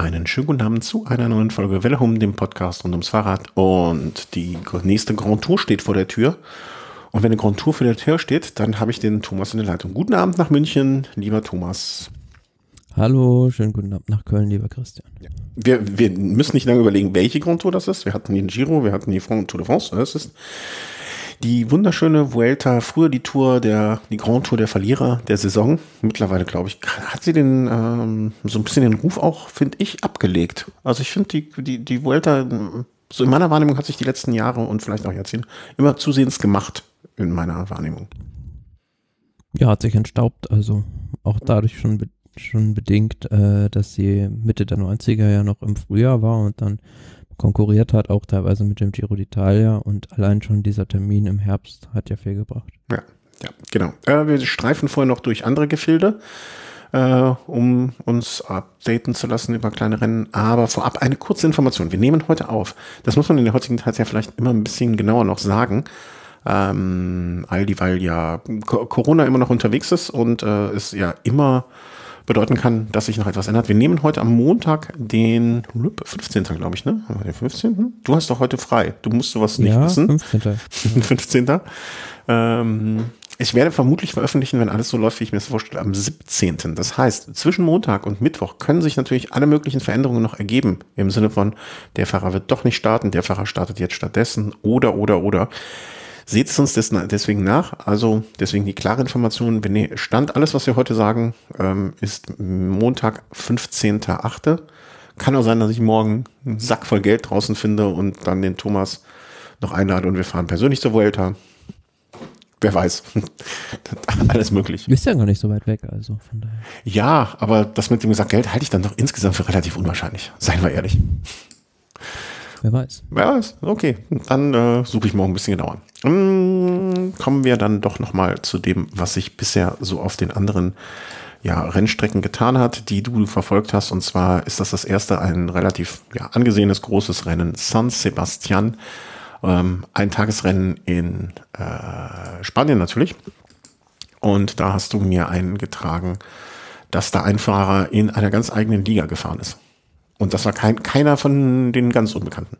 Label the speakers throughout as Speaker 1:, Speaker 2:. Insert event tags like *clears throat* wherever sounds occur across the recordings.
Speaker 1: einen schönen guten Abend zu einer neuen Folge Welle Home, dem Podcast rund ums Fahrrad. Und die nächste Grand Tour steht vor der Tür. Und wenn eine Grand Tour vor der Tür steht, dann habe ich den Thomas in der Leitung. Guten Abend nach München, lieber Thomas.
Speaker 2: Hallo, schönen guten Abend nach Köln, lieber Christian.
Speaker 1: Ja. Wir, wir müssen nicht lange überlegen, welche Grand Tour das ist. Wir hatten den Giro, wir hatten die Tour de France. Das ist die wunderschöne Vuelta, früher die Tour der, die Grand Tour der Verlierer der Saison. Mittlerweile, glaube ich, hat sie den, ähm, so ein bisschen den Ruf auch, finde ich, abgelegt. Also ich finde die, die, die Vuelta, so in meiner Wahrnehmung hat sich die letzten Jahre und vielleicht auch Jahrzehnte immer zusehends gemacht in meiner Wahrnehmung.
Speaker 2: Ja, hat sich entstaubt, also auch dadurch schon, be schon bedingt, äh, dass sie Mitte der 90er ja noch im Frühjahr war und dann konkurriert hat, auch teilweise mit dem Giro d'Italia und allein schon dieser Termin im Herbst hat ja viel gebracht.
Speaker 1: Ja, ja, genau. Äh, wir streifen vorher noch durch andere Gefilde, äh, um uns updaten zu lassen über kleine Rennen. Aber vorab eine kurze Information. Wir nehmen heute auf. Das muss man in der heutigen Zeit ja vielleicht immer ein bisschen genauer noch sagen. Ähm, all die, weil ja Corona immer noch unterwegs ist und äh, es ja immer bedeuten kann, dass sich noch etwas ändert. Wir nehmen heute am Montag den 15. glaube ich, ne? Den 15. Du hast doch heute frei. Du musst sowas nicht ja, wissen. 15. 15. *laughs* Ähm, ich werde vermutlich veröffentlichen, wenn alles so läuft, wie ich mir das vorstelle, am 17. Das heißt, zwischen Montag und Mittwoch können sich natürlich alle möglichen Veränderungen noch ergeben. Im Sinne von, der Fahrer wird doch nicht starten, der Fahrer startet jetzt stattdessen oder, oder, oder. Seht es uns deswegen nach. Also deswegen die klare Information. Wenn Stand, alles, was wir heute sagen, ähm, ist Montag, 15.8. Kann auch sein, dass ich morgen einen Sack voll Geld draußen finde und dann den Thomas noch einlade und wir fahren persönlich zur Vuelta. Wer weiß. *laughs* Alles möglich.
Speaker 2: Bist ja gar nicht so weit weg, also
Speaker 1: von daher. Ja, aber das mit dem gesagt Geld halte ich dann doch insgesamt für relativ unwahrscheinlich. Seien wir ehrlich.
Speaker 2: Wer weiß.
Speaker 1: Wer weiß. Okay, dann äh, suche ich morgen ein bisschen genauer. Hm, kommen wir dann doch nochmal zu dem, was sich bisher so auf den anderen ja, Rennstrecken getan hat, die du verfolgt hast. Und zwar ist das das erste ein relativ ja, angesehenes großes Rennen San Sebastian. Ähm, ein Tagesrennen in äh, Spanien natürlich. Und da hast du mir eingetragen, dass da ein Fahrer in einer ganz eigenen Liga gefahren ist. Und das war kein, keiner von den ganz Unbekannten.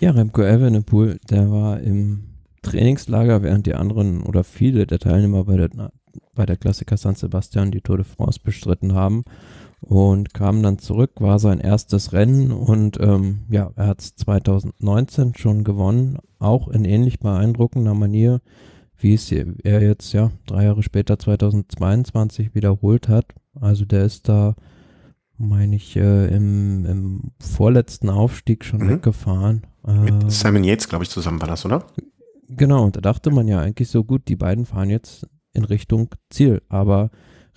Speaker 2: Ja, Remco Evenepoel, der war im Trainingslager, während die anderen oder viele der Teilnehmer bei der, bei der Klassiker San Sebastian die Tour de France bestritten haben und kam dann zurück, war sein erstes Rennen und ähm, ja, er hat es 2019 schon gewonnen, auch in ähnlich beeindruckender Manier, wie es er jetzt ja drei Jahre später 2022 wiederholt hat. Also der ist da meine ich, äh, im, im vorletzten Aufstieg schon mhm. weggefahren.
Speaker 1: Mit äh, Simon Yates, glaube ich, zusammen war das, oder?
Speaker 2: Genau, und da dachte man ja eigentlich so gut, die beiden fahren jetzt in Richtung Ziel, aber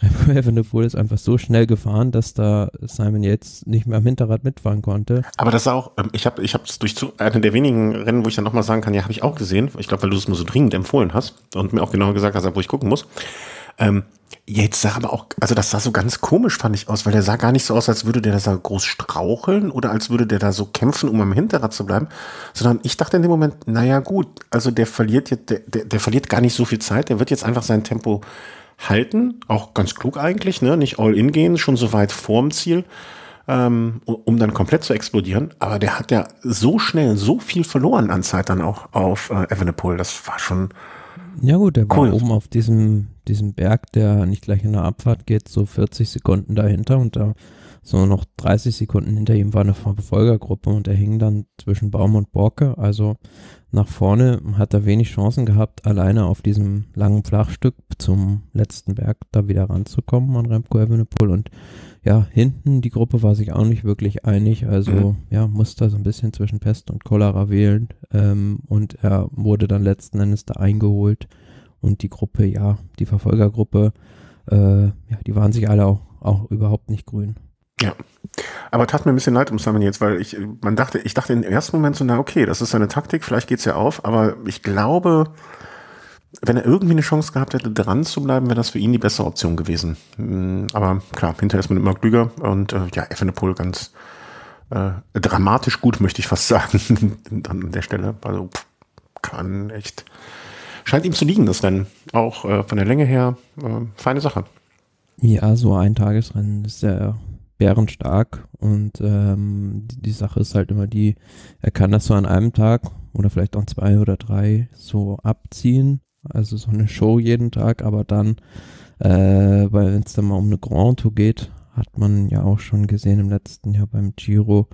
Speaker 2: *laughs* Evenepoel ist einfach so schnell gefahren, dass da Simon Yates nicht mehr am Hinterrad mitfahren konnte.
Speaker 1: Aber das auch, ähm, ich habe ich es durch zu, eine der wenigen Rennen, wo ich dann nochmal sagen kann, ja, habe ich auch gesehen. Ich glaube, weil du es mir so dringend empfohlen hast und mir auch genau gesagt hast, wo ich gucken muss. Ähm, Jetzt sah aber auch, also das sah so ganz komisch, fand ich aus, weil der sah gar nicht so aus, als würde der da groß straucheln oder als würde der da so kämpfen, um am Hinterrad zu bleiben, sondern ich dachte in dem Moment, naja gut, also der verliert jetzt, der, der, der verliert gar nicht so viel Zeit, der wird jetzt einfach sein Tempo halten, auch ganz klug eigentlich, ne? nicht all in gehen, schon so weit vorm Ziel, ähm, um dann komplett zu explodieren, aber der hat ja so schnell so viel verloren an Zeit dann auch auf äh, Evenepoel, das war schon,
Speaker 2: ja gut, der war oben auf diesem, diesem Berg, der nicht gleich in der Abfahrt geht, so 40 Sekunden dahinter und da so noch 30 Sekunden hinter ihm war eine Verfolgergruppe und er hing dann zwischen Baum und Borke. Also nach vorne hat er wenig Chancen gehabt, alleine auf diesem langen Flachstück zum letzten Berg da wieder ranzukommen an Remco Evenepoel und ja, hinten die Gruppe war sich auch nicht wirklich einig, also mhm. ja, musste so ein bisschen zwischen Pest und Cholera wählen ähm, und er wurde dann letzten Endes da eingeholt und die Gruppe, ja, die Verfolgergruppe, äh, ja, die waren sich alle auch, auch überhaupt nicht grün.
Speaker 1: Ja. Aber tat mir ein bisschen leid um Simon jetzt, weil ich, man dachte, ich dachte im ersten Moment so, na okay, das ist seine Taktik, vielleicht geht's ja auf, aber ich glaube, wenn er irgendwie eine Chance gehabt hätte, dran zu bleiben, wäre das für ihn die bessere Option gewesen. Mm, aber klar, hinterher ist man immer klüger und äh, ja, Evenepoel ganz äh, dramatisch gut, möchte ich fast *laughs* sagen, an der Stelle. Also kann echt, scheint ihm zu liegen, das Rennen. Auch äh, von der Länge her, äh, feine Sache.
Speaker 2: Ja, so ein Tagesrennen ist ja bärenstark und ähm, die, die, Sache ist halt immer die, er kann das so an einem Tag oder vielleicht auch zwei oder drei so abziehen, also so eine Show jeden Tag, aber dann, äh, wenn es dann mal um eine Grand Tour geht, hat man ja auch schon gesehen im letzten Jahr beim Giro,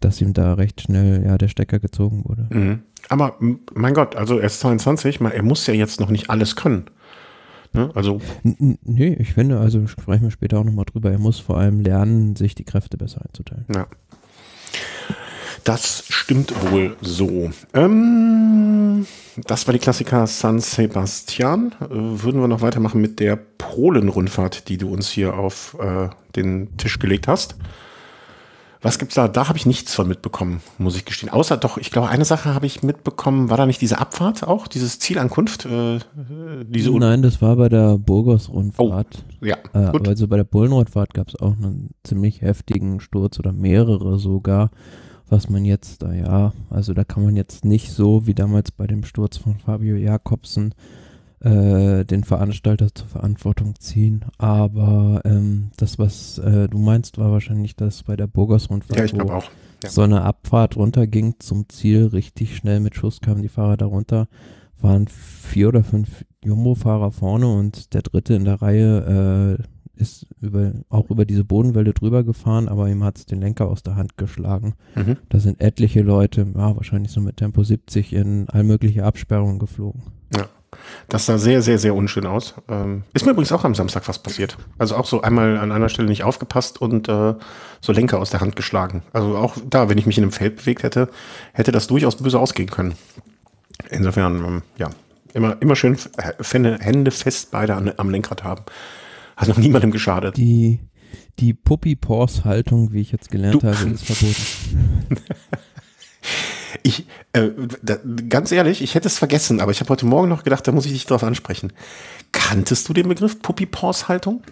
Speaker 2: dass ihm da recht schnell ja der Stecker gezogen wurde.
Speaker 1: Mhm. Aber mein Gott, also er ist 22, er muss ja jetzt noch nicht alles können. Ne? Also.
Speaker 2: Nee, ich finde, also sprechen wir später auch nochmal drüber, er muss vor allem lernen, sich die Kräfte besser einzuteilen.
Speaker 1: Ja. Das stimmt wohl so. Ähm, das war die Klassiker San Sebastian. Äh, würden wir noch weitermachen mit der Polen-Rundfahrt, die du uns hier auf äh, den Tisch gelegt hast. Was gibt's da? Da habe ich nichts von mitbekommen, muss ich gestehen. Außer doch, ich glaube, eine Sache habe ich mitbekommen. War da nicht diese Abfahrt auch, dieses Zielankunft? Äh,
Speaker 2: diese Nein, das war bei der Burgos-Rundfahrt.
Speaker 1: Oh, ja.
Speaker 2: Äh, gut. Also bei der Polen-Rundfahrt gab es auch einen ziemlich heftigen Sturz oder mehrere sogar, was man jetzt da, ja, also da kann man jetzt nicht so wie damals bei dem Sturz von Fabio Jakobsen äh, den Veranstalter zur Verantwortung ziehen. Aber ähm, das, was äh, du meinst, war wahrscheinlich das bei der Burgers-Rundfahrt.
Speaker 1: Ja, glaube auch.
Speaker 2: Ja. So eine Abfahrt runterging zum Ziel, richtig schnell mit Schuss kamen die Fahrer darunter, waren vier oder fünf Jumbo-Fahrer vorne und der dritte in der Reihe äh, ist über, auch über diese Bodenwelle drüber gefahren, aber ihm hat es den Lenker aus der Hand geschlagen. Mhm. Da sind etliche Leute, ja, wahrscheinlich so mit Tempo 70 in allmögliche Absperrungen geflogen.
Speaker 1: Das sah sehr, sehr, sehr unschön aus. Ähm, ist mir übrigens auch am Samstag was passiert. Also auch so einmal an einer Stelle nicht aufgepasst und äh, so Lenker aus der Hand geschlagen. Also auch da, wenn ich mich in einem Feld bewegt hätte, hätte das durchaus böse ausgehen können. Insofern, ähm, ja, immer, immer schön Hände fest beide an, am Lenkrad haben. Hat noch niemandem geschadet.
Speaker 2: Die, die Puppy-Pause-Haltung, wie ich jetzt gelernt du. habe, ist verboten. *laughs* *laughs*
Speaker 1: Ich, äh, da, ganz ehrlich, ich hätte es vergessen, aber ich habe heute Morgen noch gedacht, da muss ich dich drauf ansprechen. Kanntest du den Begriff Puppy-Pause-Haltung?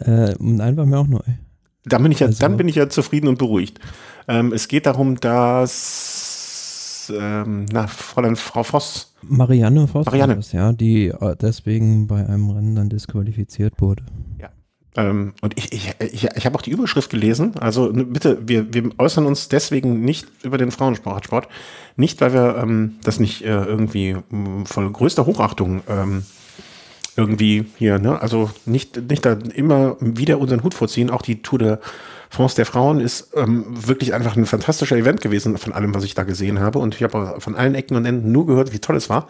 Speaker 2: Äh, nein, war mir auch neu.
Speaker 1: Dann bin ich ja, also, dann bin ich ja zufrieden und beruhigt. Ähm, es geht darum, dass ähm, na, Fräulein Frau Voss.
Speaker 2: Marianne Voss,
Speaker 1: Marianne.
Speaker 2: Das, ja, die äh, deswegen bei einem Rennen dann disqualifiziert wurde.
Speaker 1: Ja. Ähm, und ich, ich, ich, ich habe auch die Überschrift gelesen. Also bitte, wir, wir äußern uns deswegen nicht über den Frauensport. Nicht, weil wir ähm, das nicht äh, irgendwie mm, voll größter Hochachtung ähm, irgendwie hier, ne? Also nicht, nicht da immer wieder unseren Hut vorziehen. Auch die Tour de France der Frauen ist ähm, wirklich einfach ein fantastischer Event gewesen von allem, was ich da gesehen habe. Und ich habe von allen Ecken und Enden nur gehört, wie toll es war.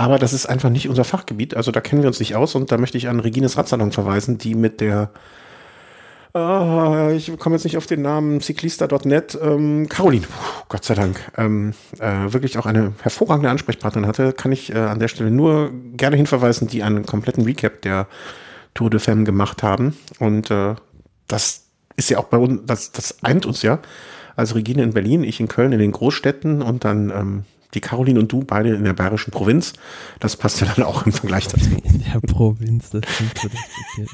Speaker 1: Aber das ist einfach nicht unser Fachgebiet. Also da kennen wir uns nicht aus. Und da möchte ich an Regines Radsalon verweisen, die mit der, äh, ich komme jetzt nicht auf den Namen, cyclista.net, ähm, Caroline, Puh, Gott sei Dank, ähm, äh, wirklich auch eine hervorragende Ansprechpartnerin hatte, kann ich äh, an der Stelle nur gerne hinverweisen, die einen kompletten Recap der Tour de Femme gemacht haben. Und äh, das ist ja auch bei uns, das, das eint uns ja. Also Regine in Berlin, ich in Köln, in den Großstädten und dann ähm, die Caroline und du beide in der bayerischen Provinz. Das passt ja dann auch im Vergleich dazu. *laughs*
Speaker 2: In der Provinz, das stimmt so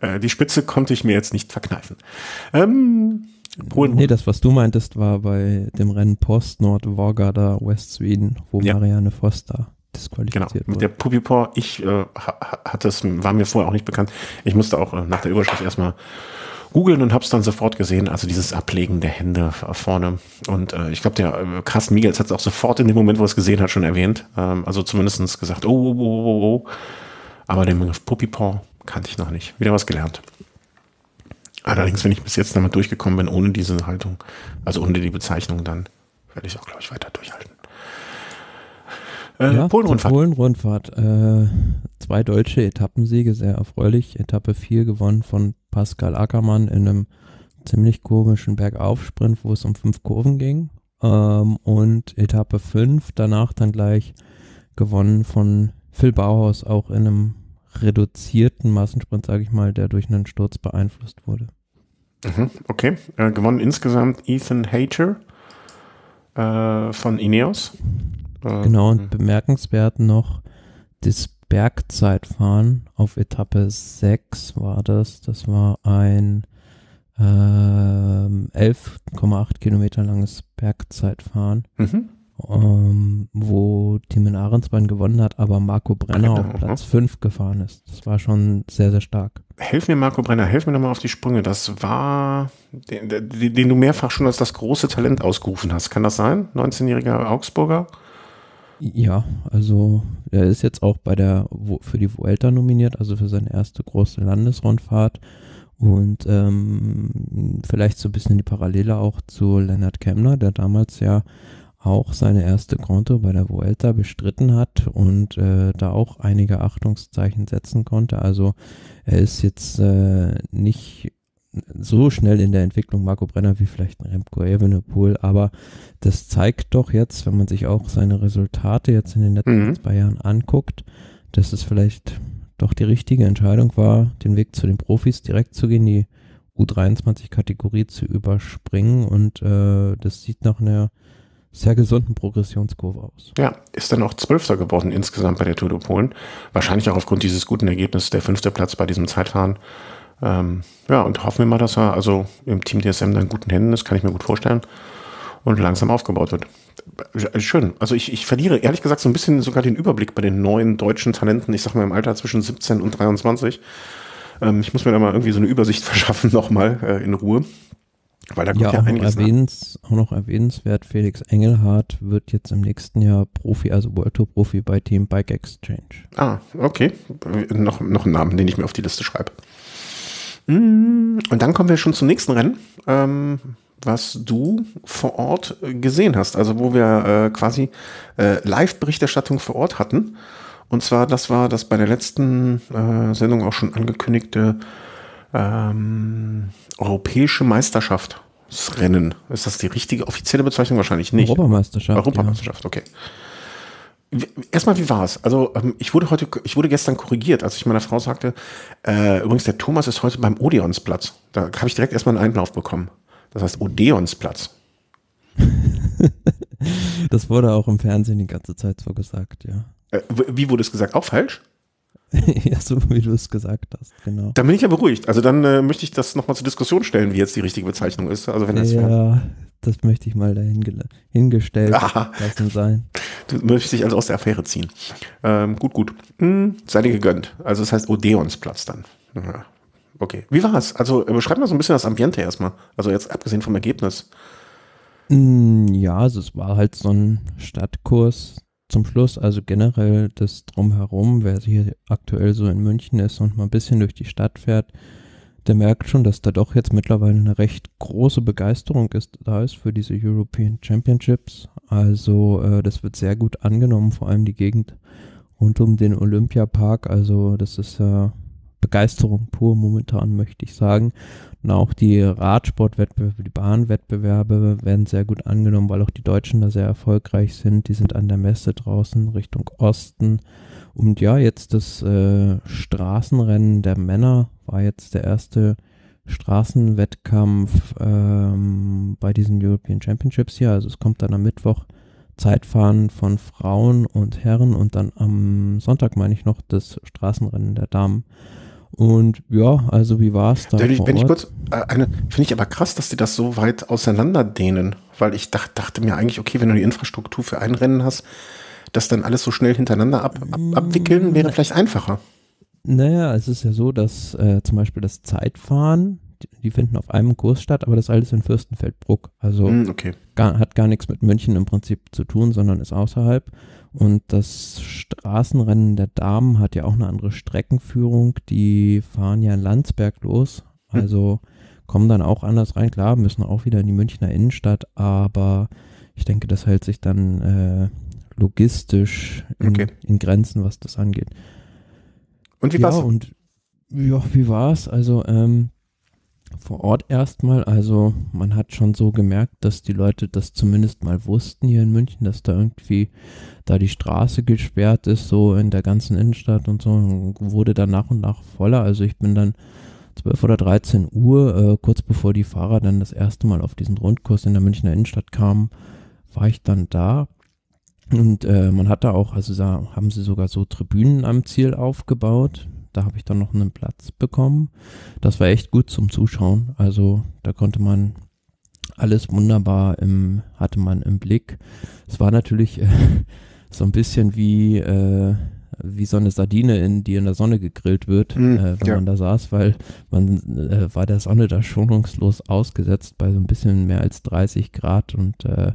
Speaker 2: *laughs*
Speaker 1: äh, Die Spitze konnte ich mir jetzt nicht verkneifen. Ähm,
Speaker 2: Polen. Nee, das, was du meintest, war bei dem Rennen Post Nord Vorgada West Sweden, wo ja. Marianne Foster disqualifiziert genau.
Speaker 1: Mit der Pupipor, ich äh, hatte es, war mir vorher auch nicht bekannt. Ich musste auch äh, nach der Überschrift erstmal googeln und habe es dann sofort gesehen. Also dieses Ablegen der Hände vorne. Und äh, ich glaube, der äh, Carsten Miegels hat es auch sofort in dem Moment, wo er es gesehen hat, schon erwähnt. Ähm, also zumindest gesagt, oh, oh, oh, oh, oh. Aber den Begriff Puppypaw kannte ich noch nicht. Wieder was gelernt. Allerdings, wenn ich bis jetzt damit durchgekommen bin, ohne diese Haltung, also ohne die Bezeichnung, dann werde ich auch, glaube ich, weiter durchhalten.
Speaker 2: Äh, ja, Polen-Rundfahrt. Polen-Rundfahrt. Äh, zwei deutsche Etappensiege, sehr erfreulich. Etappe 4 gewonnen von Pascal Ackermann in einem ziemlich komischen Bergaufsprint, wo es um fünf Kurven ging. Ähm, und Etappe 5 danach dann gleich gewonnen von Phil Bauhaus, auch in einem reduzierten Massensprint, sage ich mal, der durch einen Sturz beeinflusst wurde.
Speaker 1: Mhm, okay, äh, gewonnen insgesamt Ethan Hater äh, von Ineos.
Speaker 2: Äh, genau, und bemerkenswert noch das Bergzeitfahren auf Etappe 6 war das. Das war ein äh, 11,8 Kilometer langes Bergzeitfahren. Mhm. ähm, wo Timen Ahrensbein gewonnen hat, aber Marco Brenner Brenner, auf Platz 5 gefahren ist. Das war schon sehr, sehr stark.
Speaker 1: Helf mir, Marco Brenner, helf mir nochmal auf die Sprünge. Das war, den, den, den, du mehrfach schon als das große Talent ausgerufen hast. Kann das sein? 19-jähriger Augsburger?
Speaker 2: Ja, also er ist jetzt auch bei der für die Vuelta nominiert, also für seine erste große Landesrundfahrt. Und ähm, vielleicht so ein bisschen die Parallele auch zu Leonard Kemner, der damals ja auch seine erste Konto bei der Vuelta bestritten hat und äh, da auch einige Achtungszeichen setzen konnte. Also er ist jetzt äh, nicht so schnell in der Entwicklung Marco Brenner wie vielleicht ein Remco Evenepoel, aber das zeigt doch jetzt, wenn man sich auch seine Resultate jetzt in den letzten mhm. zwei Jahren anguckt, dass es vielleicht doch die richtige Entscheidung war, den Weg zu den Profis direkt zu gehen, die U23-Kategorie zu überspringen und äh, das sieht nach einer sehr gesunden Progressionskurve aus.
Speaker 1: Ja, ist dann auch Zwölfter geworden insgesamt bei der Tour de Polen. Wahrscheinlich auch aufgrund dieses guten Ergebnisses der fünfte Platz bei diesem Zeitfahren. Ähm, ja, und hoffen wir mal, dass er also im Team DSM dann in guten Händen ist, kann ich mir gut vorstellen. Und langsam aufgebaut wird. Schön. Also ich, ich verliere ehrlich gesagt so ein bisschen sogar den Überblick bei den neuen deutschen Talenten. Ich sag mal im Alter zwischen 17 und 23. Ähm, ich muss mir da mal irgendwie so eine Übersicht *laughs* verschaffen nochmal äh, in Ruhe.
Speaker 2: Weil da kommt ja, ja auch, einiges noch erwähnens, auch noch erwähnenswert, Felix Engelhardt wird jetzt im nächsten Jahr Profi, also World Tour Profi bei Team Bike Exchange.
Speaker 1: Ah, okay. Noch, noch einen Namen, den ich mir auf die Liste schreibe. Und dann kommen wir schon zum nächsten Rennen, ähm, was du vor Ort gesehen hast. Also wo wir äh, quasi äh, Live-Berichterstattung vor Ort hatten. Und zwar, das war das bei der letzten äh, Sendung auch schon angekündigte ähm, europäische Meisterschaftsrennen. Ist das die richtige offizielle Bezeichnung? Wahrscheinlich nicht.
Speaker 2: Europameisterschaft.
Speaker 1: Europameisterschaft, ja. okay. Erstmal, wie war es? Also, ähm, ich wurde heute, ich wurde gestern korrigiert, als ich meiner Frau sagte, äh, übrigens, der Thomas ist heute beim Odeonsplatz. Da habe ich direkt erstmal einen Einlauf bekommen. Das heißt Odeonsplatz. *laughs*
Speaker 2: das wurde auch im Fernsehen die ganze Zeit so gesagt, ja.
Speaker 1: Äh, wie wurde es gesagt? Auch falsch? *laughs*
Speaker 2: ja, so wie du es gesagt hast, genau.
Speaker 1: Dann bin ich ja beruhigt. Also dann äh, möchte ich das nochmal zur Diskussion stellen, wie jetzt die richtige Bezeichnung ist. Also wenn
Speaker 2: das ja, das möchte ich mal dahin hingestellt *laughs*
Speaker 1: Aha. lassen sein. Du möchtest dich also aus der Affäre ziehen. Ähm, gut, gut. Hm, sei dir gegönnt. Also das heißt Odeonsplatz dann. Ja. Okay. Wie war es? Also äh, beschreib mal so ein bisschen das Ambiente erstmal. Also jetzt abgesehen vom Ergebnis.
Speaker 2: Hm, ja, also es war halt so ein Stadtkurs zum Schluss, also generell das Drumherum, wer hier aktuell so in München ist und mal ein bisschen durch die Stadt fährt, der merkt schon, dass da doch jetzt mittlerweile eine recht große Begeisterung ist, da ist für diese European Championships. Also äh, das wird sehr gut angenommen, vor allem die Gegend rund um den Olympiapark. Also das ist äh, Begeisterung pur momentan, möchte ich sagen. Und auch die Radsportwettbewerbe, die Bahnwettbewerbe werden sehr gut angenommen, weil auch die Deutschen da sehr erfolgreich sind. Die sind an der Messe draußen Richtung Osten. Und ja, jetzt das äh, Straßenrennen der Männer war jetzt der erste Straßenwettkampf ähm, bei diesen European Championships hier. Also es kommt dann am Mittwoch Zeitfahren von Frauen und Herren und dann am Sonntag meine ich noch das Straßenrennen der Damen. Und ja, also wie war es da?
Speaker 1: Wenn ich, wenn ich kurz, äh, eine, finde ich aber krass, dass die das so weit auseinanderdehnen, weil ich dacht, dachte mir eigentlich, okay, wenn du die Infrastruktur für ein Rennen hast, das dann alles so schnell hintereinander ab, ab, abwickeln, wäre vielleicht einfacher.
Speaker 2: Naja, es ist ja so, dass äh, zum Beispiel das Zeitfahren, die, die, finden auf einem Kurs statt, aber das alles in Fürstenfeldbruck. Also
Speaker 1: mm, okay.
Speaker 2: gar, hat gar nichts mit München im Prinzip zu tun, sondern ist außerhalb. Und das Straßenrennen der Damen hat ja auch eine andere Streckenführung. Die fahren ja in Landsberg los. Hm. Also kommen dann auch anders rein. Klar, müssen auch wieder in die Münchner Innenstadt, aber ich denke, das hält sich dann äh, logistisch in, okay. in, Grenzen, was das angeht.
Speaker 1: Und wie ja, war's?
Speaker 2: Und ja, wie war's? Also, ähm, vor Ort erstmal. Also man hat schon so gemerkt, dass die Leute das zumindest mal wussten hier in München, dass da irgendwie da die Straße gesperrt ist, so in der ganzen Innenstadt und so, wurde dann nach und nach voller. Also ich bin dann 12 oder 13 Uhr, äh, kurz bevor die Fahrer dann das erste Mal auf diesen Rundkurs in der Münchner Innenstadt kamen, war ich dann da. Und äh, man hat da auch, also da haben sie sogar so Tribünen am Ziel aufgebaut, da habe ich dann noch einen Platz bekommen. Das war echt gut zum Zuschauen. Also da konnte man alles wunderbar im, hatte man im Blick. Es war natürlich äh, *laughs* so ein bisschen wie, äh, wie so eine Sardine, in, die in der Sonne gegrillt wird, mm, äh, wenn ja. man da saß, weil man äh, war der Sonne da schonungslos ausgesetzt bei so ein bisschen mehr als 30 Grad und äh,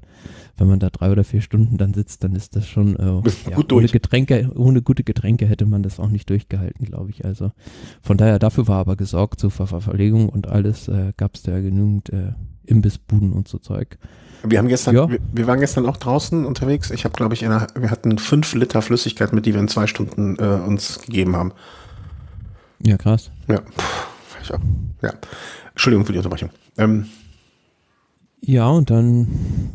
Speaker 2: wenn man da drei oder vier Stunden dann sitzt, dann ist das schon äh, *laughs* ja, gut ohne Getränke, ohne gute Getränke hätte man das auch nicht durchgehalten, glaube ich. Also von daher dafür war aber gesorgt, zur Ver Verpflegung und alles äh, gab es da genügend äh, Imbissbuden und so Zeug.
Speaker 1: Wir haben gestern, ja. wir, wir, waren gestern auch draußen unterwegs. Ich habe, glaube ich, einer, wir hatten fünf Liter Flüssigkeit mit, die wir in zwei Stunden äh, uns gegeben haben.
Speaker 2: Ja, krass.
Speaker 1: Ja. Puh, ja. Entschuldigung für die Unterbrechung. Ähm,
Speaker 2: ja, und dann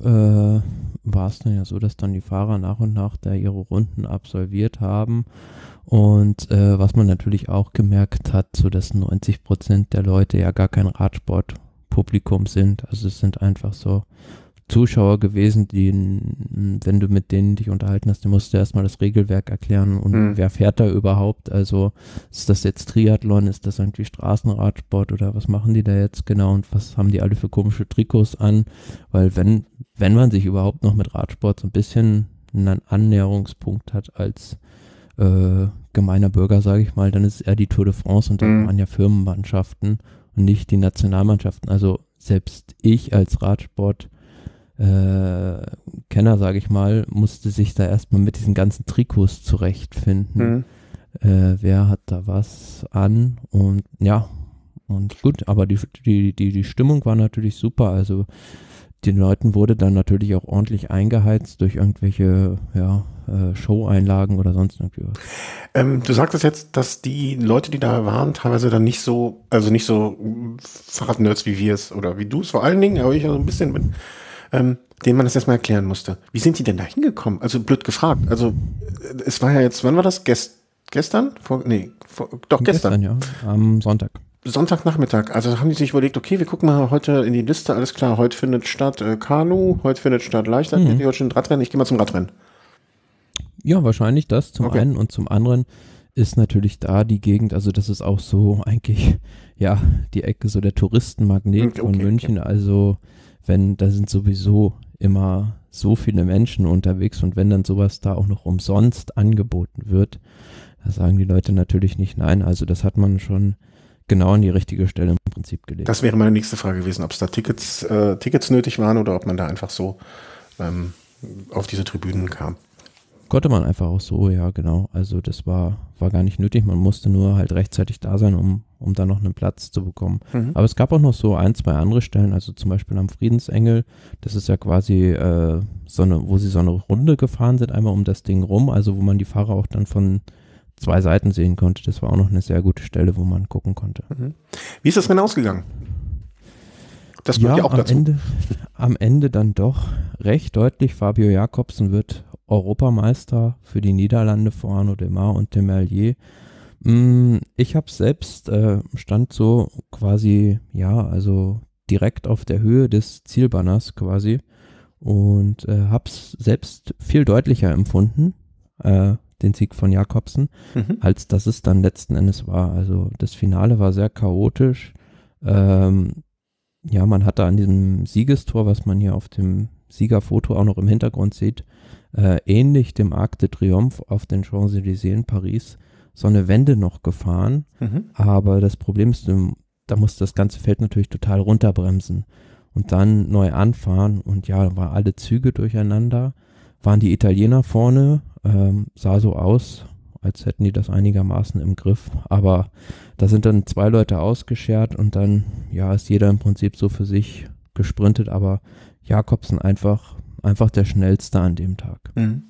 Speaker 2: äh, war es dann ja so, dass dann die Fahrer nach und nach da ihre Runden absolviert haben. Und äh, was man natürlich auch gemerkt hat, so dass 90 Prozent der Leute ja gar kein Radsportpublikum sind. Also es sind einfach so Zuschauer gewesen, die, wenn du mit denen dich unterhalten hast, dann musst du erstmal das Regelwerk erklären und mhm. wer fährt da überhaupt? Also ist das jetzt Triathlon, ist das irgendwie Straßenradsport oder was machen die da jetzt genau und was haben die alle für komische Trikots an? Weil wenn, wenn man sich überhaupt noch mit Radsport so ein bisschen einen Annäherungspunkt hat als äh, gemeiner Bürger, sage ich mal, dann ist es eher die Tour de France und dann mhm. waren ja Firmenmannschaften und nicht die Nationalmannschaften. Also selbst ich als Radsport äh, Kenner, sage ich mal, musste sich da erstmal mit diesen ganzen Trikots zurechtfinden. Mhm. Äh, wer hat da was an? Und ja, und gut, aber die, die, die, die Stimmung war natürlich super. Also den Leuten wurde dann natürlich auch ordentlich eingeheizt durch irgendwelche ja, äh, Show-Einlagen oder sonst irgendwie was.
Speaker 1: Ähm, du sagtest jetzt, dass die Leute, die da waren, teilweise dann nicht so, also nicht so Fahrradnerds wie wir es oder wie du es vor allen Dingen, aber ich so ein bisschen mit ähm, denen man das erstmal erklären musste. Wie sind die denn da hingekommen? Also blöd gefragt. Also äh, es war ja jetzt, wann war das? Gest gestern? Vor, nee, vor, doch gestern. Gestern,
Speaker 2: ja. Am Sonntag.
Speaker 1: Sonntagnachmittag. Also haben die sich überlegt, okay, wir gucken mal heute in die Liste, alles klar, heute findet statt äh, Kanu, heute findet statt Leichtathletik, mhm. heute schon Radrennen, ich gehe mal zum Radrennen.
Speaker 2: Ja, wahrscheinlich das zum okay. einen und zum anderen ist natürlich da die Gegend, also das ist auch so *laughs* eigentlich, ja, die Ecke so der Touristenmagnet okay, von München, okay. also wenn da sind sowieso immer so viele Menschen unterwegs und wenn dann sowas da auch noch umsonst angeboten wird, da sagen die Leute natürlich nicht nein. Also das hat man schon genau an die richtige Stelle im Prinzip gelegt.
Speaker 1: Das wäre meine nächste Frage gewesen, ob es da Tickets, äh, Tickets nötig waren oder ob man da einfach so ähm, auf diese Tribünen kam.
Speaker 2: Konnte man einfach auch so, ja, genau. Also das war, war gar nicht nötig. Man musste nur halt rechtzeitig da sein, um, um da noch einen Platz zu bekommen. Mhm. Aber es gab auch noch so ein, zwei andere Stellen, also zum Beispiel am Friedensengel. Das ist ja quasi äh, so eine, wo sie so eine Runde gefahren sind, einmal um das Ding rum, also wo man die Fahrer auch dann von zwei Seiten sehen konnte. Das war auch noch eine sehr gute Stelle, wo man gucken konnte. Mhm.
Speaker 1: Wie ist das Rennen ausgegangen?
Speaker 2: Das ja, ja auch am dazu. Ende, am Ende dann doch recht deutlich. Fabio Jakobsen wird Europameister für die Niederlande vor Arnaud Demar und Demelier. Mm, ich habe selbst, äh, stand so quasi, ja, also direkt auf der Höhe des Zielbanners quasi und äh, habe es selbst viel deutlicher empfunden, äh, den Sieg von Jakobsen, mhm. als dass es dann letzten Endes war. Also das Finale war sehr chaotisch. Ähm, ja, man hatte an diesem Siegestor, was man hier auf dem Siegerfoto auch noch im Hintergrund sieht, äh, ähnlich dem Arc de Triomphe auf den Champs-Élysées in Paris, so eine Wende noch gefahren. Mhm. Aber das Problem ist, da muss das ganze Feld natürlich total runterbremsen und dann neu anfahren. Und ja, waren alle Züge durcheinander, waren die Italiener vorne, ähm, sah so aus, als hätten die das einigermaßen im Griff. Aber da sind dann zwei Leute ausgeschert und dann, ja, ist jeder im Prinzip so für sich gesprintet, aber Jakobsen einfach, einfach der schnellste an dem Tag.
Speaker 1: Mhm.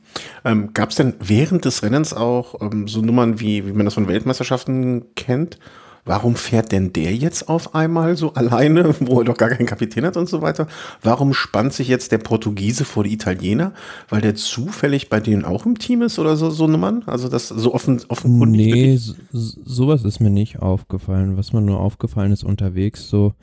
Speaker 1: Ähm, Gab es denn während des Rennens auch ähm, so Nummern, wie, wie man das von Weltmeisterschaften kennt? Warum fährt denn der jetzt auf einmal so *laughs* alleine, wo er doch gar keinen Kapitän hat und so weiter? Warum spannt sich jetzt der Portugiese vor die Italiener? Weil der zufällig bei denen auch im Team ist oder so, so Mann? Also das so offen, offenkundig?
Speaker 2: Nee, so, sowas ist mir nicht aufgefallen. Was mir nur aufgefallen ist unterwegs, so,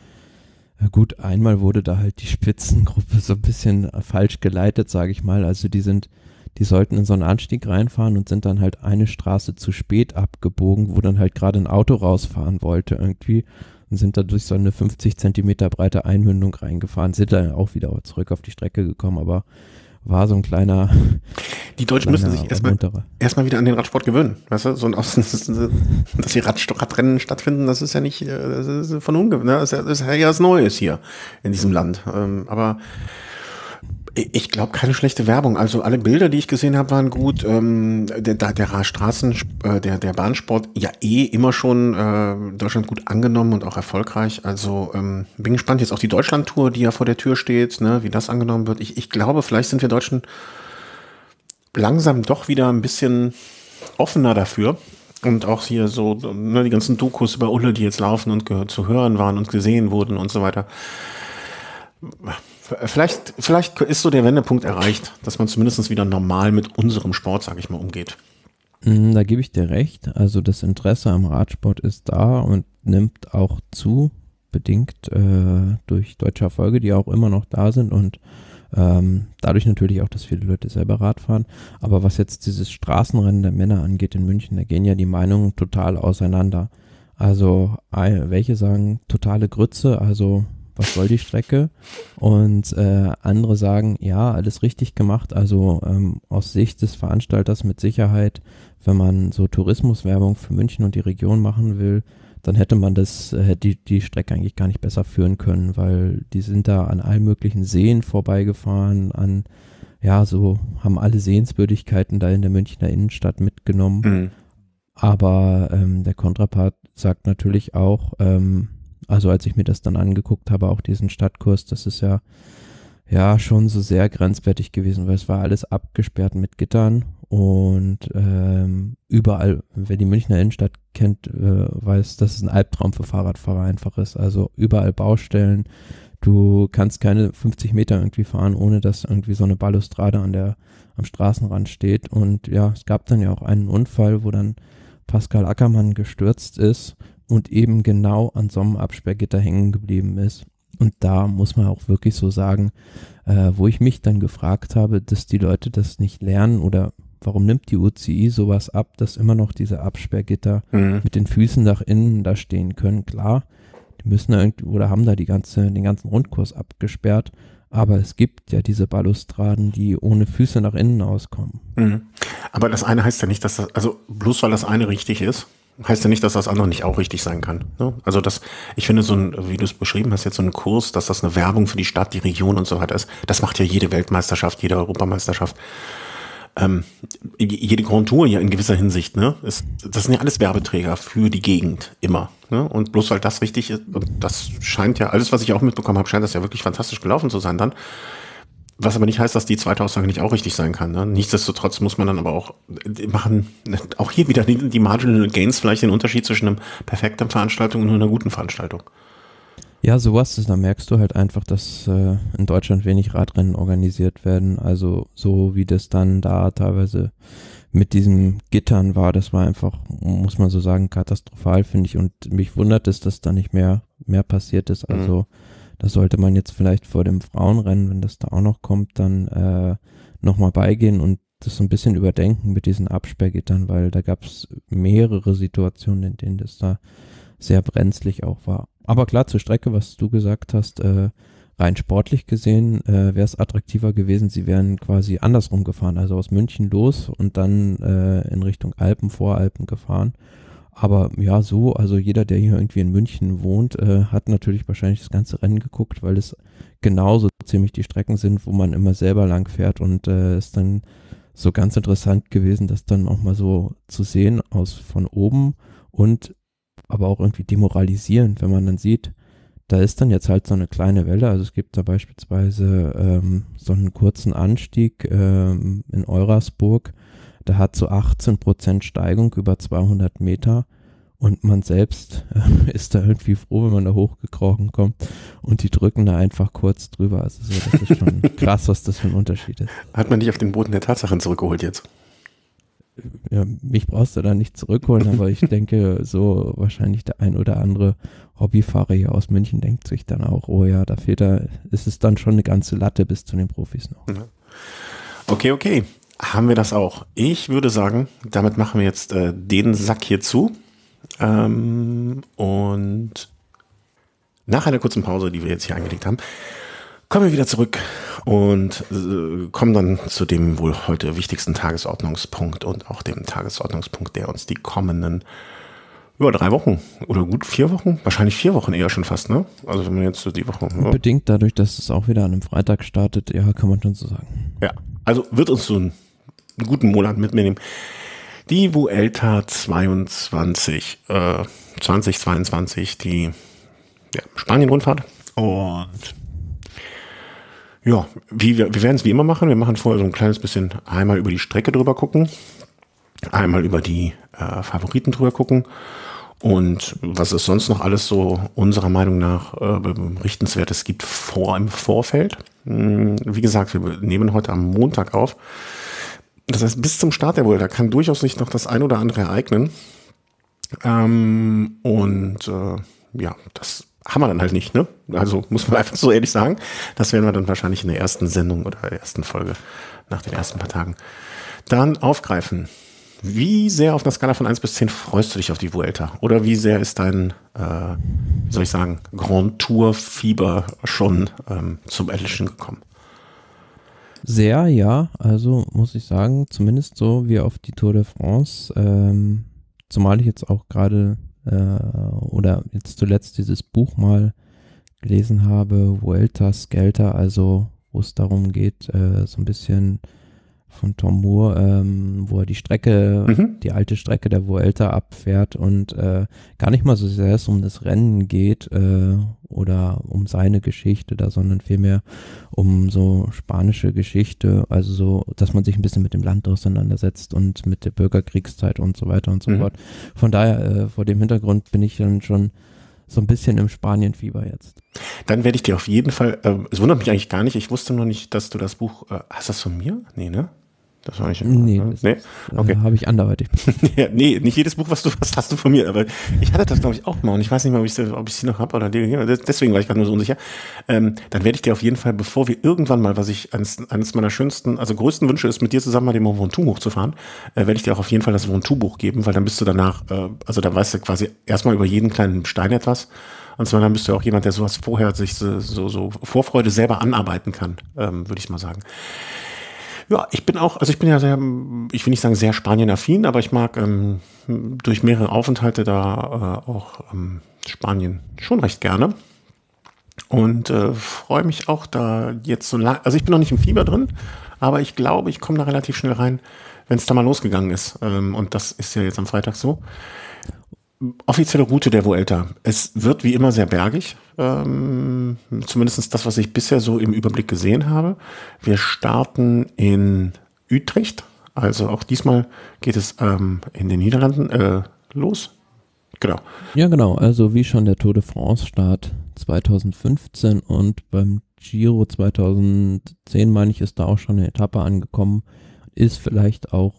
Speaker 2: gut, einmal wurde da halt die Spitzengruppe so ein bisschen falsch geleitet, sage ich mal. Also die sind die sollten in so einen Anstieg reinfahren und sind dann halt eine Straße zu spät abgebogen, wo dann halt gerade ein Auto rausfahren wollte irgendwie. und sind da durch so eine 50 Zentimeter breite Einmündung reingefahren, sind dann auch wieder zurück auf die Strecke gekommen, aber war so ein kleiner. *laughs*
Speaker 1: Die Deutschen müssen sich erstmal erstmal wieder an den Radsport gewöhnen. Weißt du, so ein *laughs* dass die Rad, Radrennen stattfinden, das ist ja nicht äh, das ist von ungewöhnlich. Ne? Das ist ja was Neues hier in diesem Land. Ähm, aber ich glaube, keine schlechte Werbung. Also alle Bilder, die ich gesehen habe, waren gut. Ähm, der der Straßen, äh, der, der Bahnsport ja eh immer schon äh, Deutschland gut angenommen und auch erfolgreich. Also ähm, bin gespannt jetzt auch die Deutschland-Tour, die ja vor der Tür steht, ne, wie das angenommen wird. Ich, ich glaube, vielleicht sind wir Deutschen langsam doch wieder ein bisschen offener dafür. Und auch hier so ne, die ganzen Dokus über Ulle, die jetzt laufen und zu hören waren und gesehen wurden und so weiter Vielleicht, vielleicht ist so der Wendepunkt erreicht, dass man zumindest wieder normal mit unserem Sport, sage ich mal, umgeht.
Speaker 2: Mm, da gebe ich dir recht. Also das Interesse am Radsport ist da und nimmt auch zu, bedingt äh, durch deutsche Erfolge, die auch immer noch da sind und ähm, dadurch natürlich auch, dass viele Leute selber Rad fahren. Aber was jetzt dieses Straßenrennen der Männer angeht in München, da gehen ja die Meinungen total auseinander. Also welche sagen totale Grütze, also was soll die Strecke? Und äh, andere sagen, ja, alles richtig gemacht. Also ähm, aus Sicht des Veranstalters mit Sicherheit, wenn man so Tourismuswerbung für München und die Region machen will, dann hätte man das, äh, die, die Strecke eigentlich gar nicht besser führen können, weil die sind da an allen möglichen Seen vorbeigefahren, an, ja, so haben alle Sehenswürdigkeiten da in der Münchner Innenstadt mitgenommen. Mhm. Aber ähm, der Kontrapart sagt natürlich auch, ähm, also als ich mir das dann angeguckt habe, auch diesen Stadtkurs, das ist ja ja schon so sehr grenzwertig gewesen, weil es war alles abgesperrt mit Gittern und ähm, überall, wer die Münchner Innenstadt kennt, äh, weiß, dass es ein Albtraum für Fahrradfahrer einfach ist. Also überall Baustellen, du kannst keine 50 Meter irgendwie fahren, ohne dass irgendwie so eine Balustrade an der am Straßenrand steht. Und ja, es gab dann ja auch einen Unfall, wo dann Pascal Ackermann gestürzt ist und eben genau an so einem Absperrgitter hängen geblieben ist. Und da muss man auch wirklich so sagen, äh, wo ich mich dann gefragt habe, dass die Leute das nicht lernen oder warum nimmt die UCI sowas ab, dass immer noch diese Absperrgitter mhm. mit den Füßen nach innen da stehen können. Klar, die müssen da irgendwie oder haben da die ganze, den ganzen Rundkurs abgesperrt, aber es gibt ja diese Balustraden, die ohne Füße nach innen auskommen.
Speaker 1: Mhm. Aber das eine heißt ja nicht, dass das, also bloß weil das eine richtig ist, heißt ja nicht, dass das andere nicht auch richtig sein kann. Ne? Also das, ich finde so ein, wie du es beschrieben hast, jetzt so ein Kurs, dass das eine Werbung für die Stadt, die Region und so weiter ist, das macht ja jede Weltmeisterschaft, jede Europameisterschaft. Ähm, jede Grand Tour ja in gewisser Hinsicht, ne? Ist, das sind ja alles Werbeträger für die Gegend, immer. Ne? Und bloß weil das wichtig ist, und das scheint ja, alles, was ich auch mitbekommen habe, scheint das ja wirklich fantastisch gelaufen zu sein dann. Was aber nicht heißt, dass die zweite Aussage nicht auch richtig sein kann. Ne? Nichtsdestotrotz muss man dann aber auch äh, machen, auch hier wieder die, Marginal Gains vielleicht den Unterschied zwischen einer perfekten Veranstaltung und einer guten Veranstaltung.
Speaker 2: Ja, sowas ist, da merkst du halt einfach, dass äh, in Deutschland wenig Radrennen organisiert werden. Also so wie das dann da teilweise mit diesen Gittern war, das war einfach, muss man so sagen, katastrophal, finde ich. Und mich wundert es, dass da nicht mehr, mehr passiert ist. Also mhm da sollte man jetzt vielleicht vor dem Frauenrennen, wenn das da auch noch kommt, dann äh, nochmal beigehen und das so ein bisschen überdenken mit diesen Absperrgittern, weil da gab es mehrere Situationen, in denen das da sehr brenzlig auch war. Aber klar, zur Strecke, was du gesagt hast, äh, rein sportlich gesehen äh, wäre es attraktiver gewesen, sie wären quasi andersrum gefahren, also aus München los und dann äh, in Richtung Alpen, Voralpen gefahren. Aber ja, so, also jeder, der hier irgendwie in München wohnt, äh, hat natürlich wahrscheinlich das ganze Rennen geguckt, weil es genauso ziemlich die Strecken sind, wo man immer selber lang fährt und äh, ist dann so ganz interessant gewesen, das dann auch mal so zu sehen aus von oben und aber auch irgendwie demoralisierend, wenn man dann sieht, da ist dann jetzt halt so eine kleine Welle. Also es gibt da beispielsweise ähm, so einen kurzen Anstieg ähm, in Eurasburg, der hat so 18% Steigung über 200 Meter und man selbst äh, *laughs* ist da irgendwie froh, wenn man da hochgekrochen kommt und die drücken da einfach kurz drüber. Also so, das ist schon *laughs* krass, was das für ein Unterschied ist.
Speaker 1: Hat man dich auf den Boden der Tatsachen zurückgeholt jetzt?
Speaker 2: Ja, mich brauchst du da nicht zurückholen, aber ich *laughs* denke, so wahrscheinlich der ein oder andere Hobbyfahrer hier aus München denkt sich dann auch, oh ja, da fehlt da, ist es dann schon eine ganze Latte bis zu den Profis noch.
Speaker 1: Okay, okay haben wir das auch. Ich würde sagen, damit machen wir jetzt äh, den Sack hier zu. Ähm, und nach einer kurzen Pause, die wir jetzt hier eingelegt haben, kommen wir wieder zurück und äh, kommen dann zu dem wohl heute wichtigsten Tagesordnungspunkt und auch dem Tagesordnungspunkt, der uns die kommenden über drei Wochen oder gut vier Wochen, wahrscheinlich vier Wochen eher schon fast, ne? Also wenn man jetzt so die Woche.
Speaker 2: Ja. Bedingt dadurch, dass es auch wieder an einem Freitag startet, ja, kann man schon so sagen.
Speaker 1: Ja, also wird uns so einen, einen guten Monat mitnehmen. Die Vuelta 22, äh, 2022, die ja, Spanien-Rundfahrt. Und ja, wie, wir, wir werden es wie immer machen. Wir machen vorher so ein kleines bisschen einmal über die Strecke drüber gucken, einmal über die äh, Favoriten drüber gucken und was es sonst noch alles so unserer Meinung nach äh, berichtenswertes gibt vor im Vorfeld. Hm, wie gesagt, wir nehmen heute am Montag auf. Das heißt, bis zum Start der Vuelta kann durchaus sich noch das ein oder andere ereignen. Ähm, und äh, ja, das haben wir dann halt nicht, ne? Also muss man *laughs* einfach so ehrlich sagen. Das werden wir dann wahrscheinlich in der ersten Sendung oder der ersten Folge nach den ersten paar Tagen dann aufgreifen. Wie sehr auf einer Skala von 1 bis 10 freust du dich auf die Vuelta? Oder wie sehr ist dein, äh, wie soll ich sagen, Grand Tour Fieber schon ähm, zum Erlischen gekommen?
Speaker 2: Sehr, ja. Also muss ich sagen, zumindest so wie auf die Tour de France. Ähm, zumal ich jetzt auch gerade äh, oder jetzt zuletzt dieses Buch mal gelesen habe, Vuelta Skelter, also wo es darum geht, äh, so ein bisschen von Tom Moore, ähm, wo er die Strecke, mhm. die alte Strecke der Vuelta abfährt und äh, gar nicht mal so sehr es um das Rennen geht äh, oder um seine Geschichte da, sondern vielmehr um so spanische Geschichte, also so, dass man sich ein bisschen mit dem Land auseinandersetzt und mit der Bürgerkriegszeit und so weiter und so mhm. fort. Von daher, äh, vor dem Hintergrund bin ich dann schon so ein bisschen im Spanienfieber jetzt.
Speaker 1: Dann werde ich dir auf jeden Fall, äh, es wundert mich eigentlich gar nicht, ich wusste noch nicht, dass du das Buch, äh, hast du das von mir? Nee, ne?
Speaker 2: Das war ich. Nee, ne? nee? okay. Äh, habe ich anderweitig. *laughs*
Speaker 1: ja, nee, nicht jedes Buch, was du hast, hast du von mir. Aber ich hatte das, glaube ich, auch mal. Und ich weiß nicht mehr, ob ich sie, noch habe oder die, deswegen war ich gerade nur so unsicher. Ähm, dann werde ich dir auf jeden Fall, bevor wir irgendwann mal, was ich eines, eines meiner schönsten, also größten Wünsche ist, mit dir zusammen mal den Mont Ventoux hochzufahren, äh, werde ich dir auch auf jeden Fall das Mont Ventoux-Buch geben, weil dann bist du danach, äh, also da weißt du quasi erstmal über jeden kleinen Stein etwas. Und zwar dann bist du auch jemand, der sowas vorher sich so, so, so Vorfreude selber anarbeiten kann, ähm, würde ich mal sagen. Ja, ich bin auch, also ich bin ja sehr, ich will nicht sagen sehr Spanien-affin, aber ich mag ähm, durch mehrere Aufenthalte da äh, auch ähm, Spanien schon recht gerne. Und äh, freue mich auch da jetzt so lang, also ich bin noch nicht im Fieber drin, aber ich glaube, ich komme da relativ schnell rein, wenn es da mal losgegangen ist. Ähm, und das ist ja jetzt am Freitag so offizielle Route der Vuelta. Es wird wie immer sehr bergig, ähm, zumindest das, was ich bisher so im Überblick gesehen habe. Wir starten in Utrecht, also auch diesmal geht es ähm, in den Niederlanden äh, los.
Speaker 2: Genau. Ja, genau. Also wie schon der Tour de France Start 2015 und beim Giro 2010, meine ich, ist da auch schon eine Etappe angekommen. Ist vielleicht auch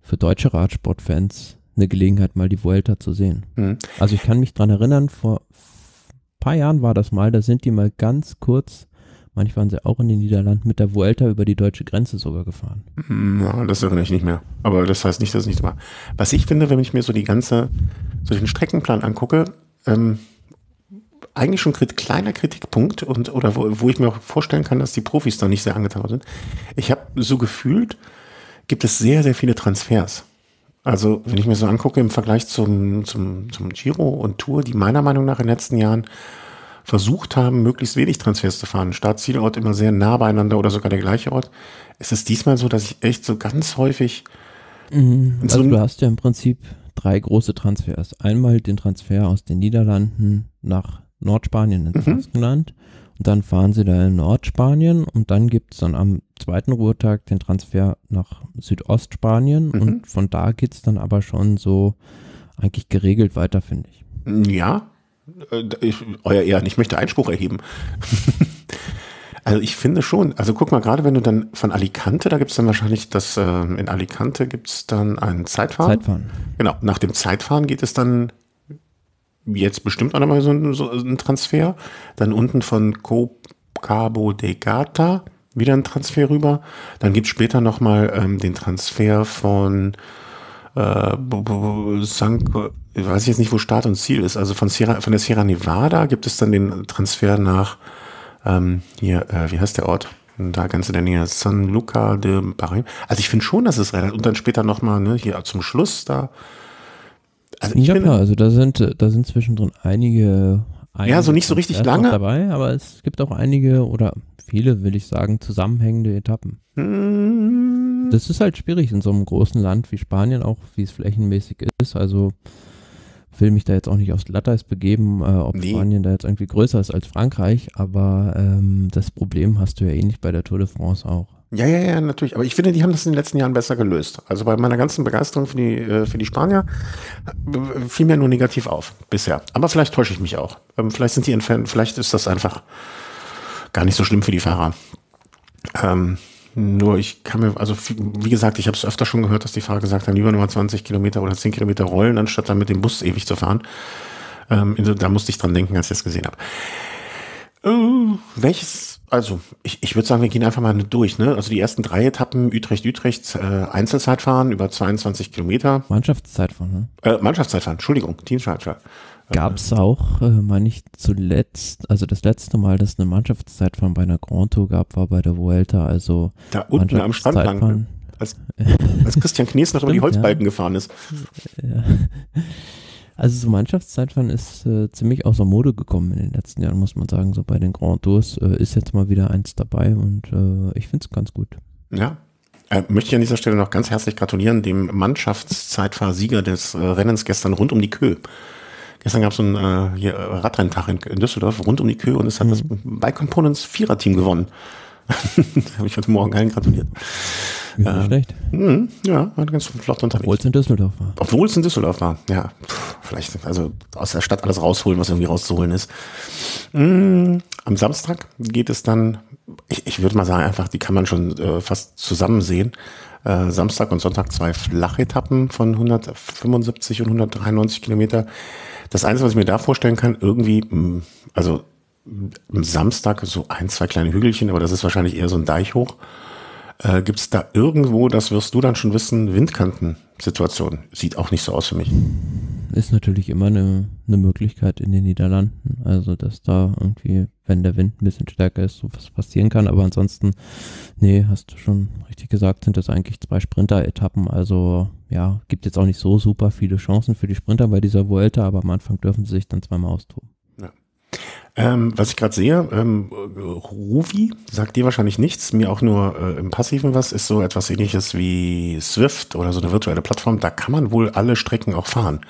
Speaker 2: für deutsche Radsportfans eine Gelegenheit, mal die Vuelta zu sehen. Mhm. Also ich kann mich dran erinnern, vor ein paar Jahren war das mal, da sind die mal ganz kurz, manchmal waren sie auch in den Niederlanden, mit der Vuelta über die deutsche Grenze sogar gefahren.
Speaker 1: Hm, ja, das erinnere ich nicht mehr. Aber das heißt nicht, dass es nicht war. Was ich finde, wenn ich mir so die ganze, so den Streckenplan angucke, ähm, eigentlich schon ein kleiner Kritikpunkt und oder wo, wo ich mir auch vorstellen kann, dass die Profis da nicht sehr angetan sind. Ich habe so gefühlt, gibt es sehr, sehr viele Transfers. Also, wenn ich mir so angucke im Vergleich zum, zum, zum Giro und Tour, die meiner Meinung nach in den letzten Jahren versucht haben, möglichst wenig Transfers zu fahren. Start-Zielort immer sehr nah beieinander oder sogar der gleiche Ort. Ist es diesmal so, dass ich echt so ganz häufig.
Speaker 2: Mhm, also so du hast ja im Prinzip drei große Transfers. Einmal den Transfer aus den Niederlanden nach Nordspanien ins mhm. Baskenland und dann fahren sie da in Nordspanien und dann gibt es dann am zweiten Ruhetag den Transfer nach Südostspanien mhm. und von da geht es dann aber schon so eigentlich geregelt weiter, finde ich.
Speaker 1: Ja, äh, ich, euer Ehren, ich möchte Einspruch erheben. *laughs* also ich finde schon, also guck mal, gerade wenn du dann von Alicante, da gibt es dann wahrscheinlich das, äh, in Alicante gibt es dann ein Zeitfahren. Zeitfahren. Genau, nach dem Zeitfahren geht es dann jetzt bestimmt auch nochmal so ein, so ein Transfer. Dann unten von Cabo de Gata wieder ein Transfer rüber. Dann gibt es später nochmal ähm, den Transfer von äh, San, weiß ich jetzt nicht, wo Start und Ziel ist. Also von, Sierra, von der Sierra Nevada gibt es dann den Transfer nach, ähm, hier, äh, wie heißt der Ort? Da ganz in der Nähe, San Luca de Barrio. Also ich finde schon, dass es relativ, und dann später nochmal, ne, hier zum Schluss da.
Speaker 2: Also ja, klar, also da sind, da sind zwischendrin einige, einige
Speaker 1: ja, so nicht so richtig lange
Speaker 2: dabei, aber es gibt auch einige oder viele, will ich sagen, zusammenhängende Etappen. Hm. Das ist halt schwierig in so einem großen Land wie Spanien, auch wie es flächenmäßig ist. Also will mich da jetzt auch nicht aufs Glatteis begeben, äh, ob nee. Spanien da jetzt irgendwie größer ist als Frankreich, aber ähm, das Problem hast du ja ähnlich bei der Tour de France auch.
Speaker 1: Ja, ja, ja, natürlich. Aber ich finde, die haben das in den letzten Jahren besser gelöst. Also bei meiner ganzen Begeisterung für die, äh, für die Spanier äh, fiel mir nur negativ auf bisher. Aber vielleicht täusche ich mich auch. Ähm, vielleicht sind die entfernt, vielleicht ist das einfach gar nicht so schlimm für die Fahrer. Ähm, nur ich kann mir, also wie gesagt, ich habe es öfter schon gehört, dass die Fahrer gesagt haben, lieber nur 20 Kilometer oder 10 Kilometer rollen, anstatt dann mit dem Bus ewig zu fahren. Ähm, da musste ich dran denken, als ich das gesehen habe. Uh, welches, also ich, ich würde sagen, wir gehen einfach mal durch. Ne? Also die ersten drei Etappen, Utrecht-Utrecht, äh, Einzelzeitfahren über 22 Kilometer.
Speaker 2: Mannschaftszeitfahren,
Speaker 1: ne? Äh, Mannschaftszeitfahren, Entschuldigung, Teamzeitfahren.
Speaker 2: Gab es auch, äh, meine ich, zuletzt, also das letzte Mal, dass es eine Mannschaftszeitfahren bei einer Grand Tour gab, war bei der Vuelta, also
Speaker 1: Da unten am Strand lang, als, als Christian Knies noch *laughs* über die Holzbalken ja. gefahren ist. Ja.
Speaker 2: Also so Mannschaftszeitfahren ist äh, ziemlich außer Mode gekommen in den letzten Jahren, muss man sagen. So bei den Grand Tours äh, ist jetzt mal wieder eins dabei und äh, ich finde es ganz gut.
Speaker 1: Ja, äh, möchte ich an dieser Stelle noch ganz herzlich gratulieren dem Mannschaftszeitfahrsieger des äh, Rennens gestern rund um die Kö. Gestern gab es einen äh, Radrenntag in, in, Düsseldorf rund um die Kühe und es hat mhm. das Bike Components Vierer-Team gewonnen. *laughs* habe ich heute Morgen allen gratuliert.
Speaker 2: Ja, äh, schlecht.
Speaker 1: Mh, ja, war ganz flott unterwegs.
Speaker 2: Obwohl es in Düsseldorf war.
Speaker 1: Obwohl es in Düsseldorf war, ja. Puh, vielleicht, also aus der Stadt alles rausholen, was irgendwie rauszuholen ist. Mhm. Am Samstag geht es dann, ich, ich würde mal sagen, einfach, die kann man schon äh, fast zusammen sehen. Äh, Samstag und Sonntag zwei Flachetappen von 175 und 193 Kilometer. Das Einzige, was ich mir da vorstellen kann, irgendwie, mm, also am Samstag so ein, zwei kleine Hügelchen, aber das ist wahrscheinlich eher so ein Deich hoch. Äh, Gibt es da irgendwo, das wirst du dann schon wissen, Windkantensituation? Sieht auch nicht so aus für mich
Speaker 2: ist natürlich immer eine, eine Möglichkeit in den Niederlanden. Also, dass da irgendwie, wenn der Wind ein bisschen stärker ist, so was passieren kann. Aber ansonsten, nee, hast du schon richtig gesagt, sind das eigentlich zwei Sprinter-Etappen. Also, ja, gibt jetzt auch nicht so super viele Chancen für die Sprinter bei dieser Vuelta, aber am Anfang dürfen sie sich dann zweimal austoben.
Speaker 1: Ähm, was ich gerade sehe, ähm, Ruvi sagt dir wahrscheinlich nichts, mir auch nur äh, im Passiven was, ist so etwas ähnliches wie Swift oder so eine virtuelle Plattform. Da kann man wohl alle Strecken auch fahren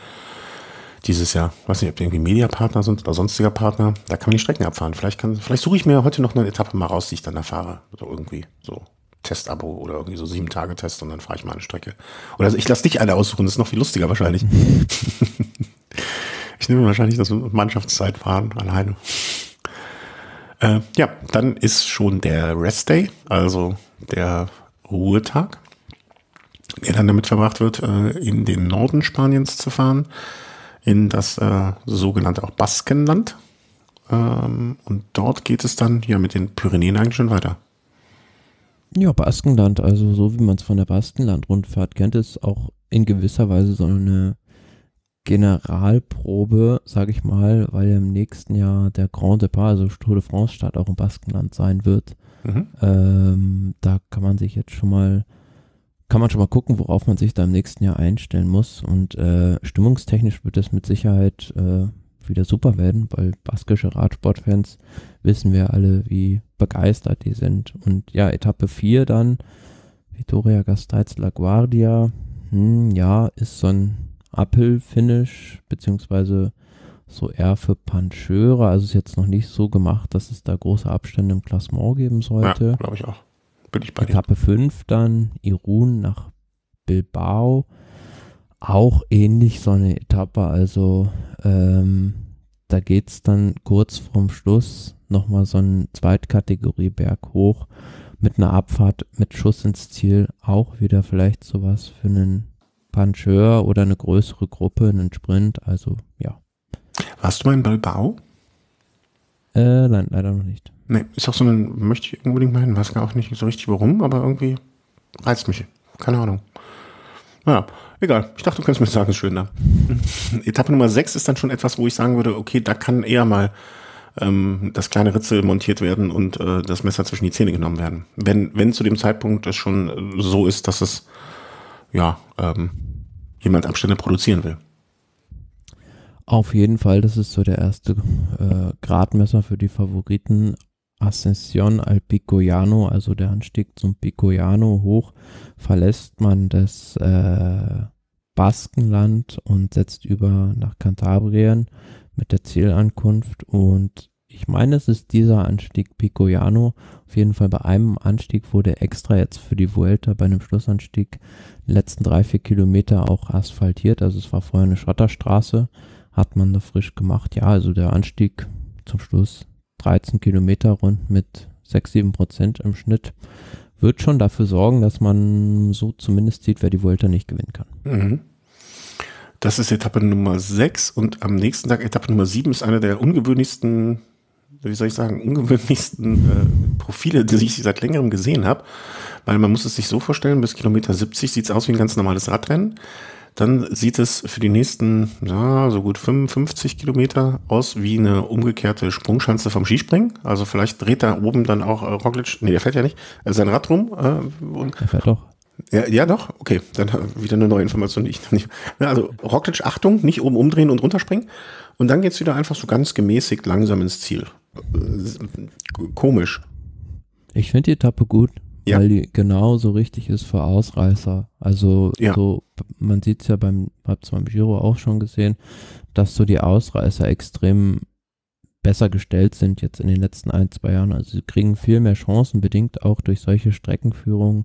Speaker 1: dieses Jahr. Weiß nicht, ob die irgendwie Mediapartner sind oder sonstiger Partner. Da kann man die Strecken abfahren. Vielleicht, kann, vielleicht suche ich mir heute noch eine Etappe mal raus, die ich dann da fahre. So irgendwie so Testabo oder irgendwie so sieben Tage Test und dann fahre ich mal eine Strecke. Oder ich lasse dich eine aussuchen, das ist noch viel lustiger wahrscheinlich. *laughs* ich nehme wahrscheinlich das Mannschaftszeitfahren alleine. Äh, ja, dann ist schon der Rest Day, also der Ruhetag, der dann damit verbracht wird, äh, in den Norden Spaniens zu fahren in das äh, sogenannte auch Baskenland. Ähm, und dort geht es dann ja mit den Pyrenäen eigentlich schon weiter.
Speaker 2: Ja, Baskenland, also so wie man es von der Baskenland-Rundfahrt kennt, ist auch in gewisser Weise so eine Generalprobe, sage ich mal, weil im nächsten Jahr der Grand Depart, also Tour de France Start auch im Baskenland sein wird. Mhm. Ähm, da kann man sich jetzt schon mal kann man schon mal gucken, worauf man sich da im nächsten Jahr einstellen muss. Und äh, stimmungstechnisch wird es mit Sicherheit äh, wieder super werden, weil baskische Radsportfans wissen wir alle, wie begeistert die sind. Und ja, Etappe 4 dann, Vitoria Gasteiz La Guardia, hm, ja, ist so ein Uphill-Finish, beziehungsweise so eher für Pancheure. Also ist jetzt noch nicht so gemacht, dass es da große Abstände im Klassement geben sollte.
Speaker 1: Ja, glaube ich auch
Speaker 2: bin ich bei Etappe 5 dann Irun nach Bilbao. Auch ähnlich so eine Etappe, also ähm, da geht es dann kurz vorm Schluss nochmal so einen Zweitkategorie-Berg hoch mit einer Abfahrt mit Schuss ins Ziel. Auch wieder vielleicht sowas für einen Puncheur oder eine größere Gruppe, einen Sprint, also ja.
Speaker 1: Warst du mal in Bilbao?
Speaker 2: Äh, nein, leider noch nicht.
Speaker 1: Nee, ist auch so ein, möchte ich unbedingt mal hin, weiß gar auch nicht so richtig warum, aber irgendwie reizt mich. Keine Ahnung. Ja, egal. Ich dachte, du könntest mir sagen, ist schön da. *laughs* Etappe Nummer 6 ist dann schon etwas, wo ich sagen würde, okay, da kann eher mal ähm, das kleine Ritzel montiert werden und äh, das Messer zwischen die Zähne genommen werden. Wenn, wenn zu dem Zeitpunkt es schon so ist, dass es ja ähm, jemand Abstände produzieren will.
Speaker 2: Auf jeden Fall, das ist so der erste äh, Gradmesser für die Favoriten. Ascension al Picoiano, also der Anstieg zum Picoiano hoch, verlässt man das äh, Baskenland und setzt über nach Kantabrien mit der Zielankunft und ich meine, es ist dieser Anstieg Picoiano. Auf jeden Fall bei einem Anstieg wurde extra jetzt für die Vuelta bei einem Schlussanstieg die letzten drei, vier Kilometer auch asphaltiert. Also es war vorher eine Schotterstraße, hat man da frisch gemacht. Ja, also der Anstieg zum Schluss 13 Kilometer rund mit 6, 7 Prozent im Schnitt wird schon dafür sorgen, dass man so zumindest sieht, wer die Vuelta nicht gewinnen kann. Mhm.
Speaker 1: Das ist Etappe Nummer 6 und am nächsten Tag Etappe Nummer 7 ist eine der ungewöhnlichsten, wie soll ich sagen, ungewöhnlichsten äh, Profile, die ich seit längerem gesehen habe. Weil man muss es sich so vorstellen, bis Kilometer 70 sieht es aus wie ein ganz normales Radrennen. Dann sieht es für die nächsten, ja, so gut 55 Kilometer aus wie eine umgekehrte Sprungschanze vom Skispringen. Also vielleicht dreht da oben dann auch äh, Roglic, nee, der fährt ja nicht, äh, sein Rad rum. Äh, und
Speaker 2: der fährt doch.
Speaker 1: Ja, ja, doch. Okay, dann wieder eine neue Information, die ich noch nicht. Ja, also Roglic, Achtung, nicht oben umdrehen und runterspringen. Und dann geht's wieder einfach so ganz gemäßigt langsam ins Ziel. Komisch.
Speaker 2: Ich finde die Etappe gut ja. weil die genau so richtig ist für Ausreißer. Also ja. so, man sieht es ja beim, hab's beim Giro auch schon gesehen, dass so die Ausreißer extrem besser gestellt sind jetzt in den letzten ein, zwei Jahren. Also sie kriegen viel mehr Chancen, bedingt auch durch solche Streckenführungen.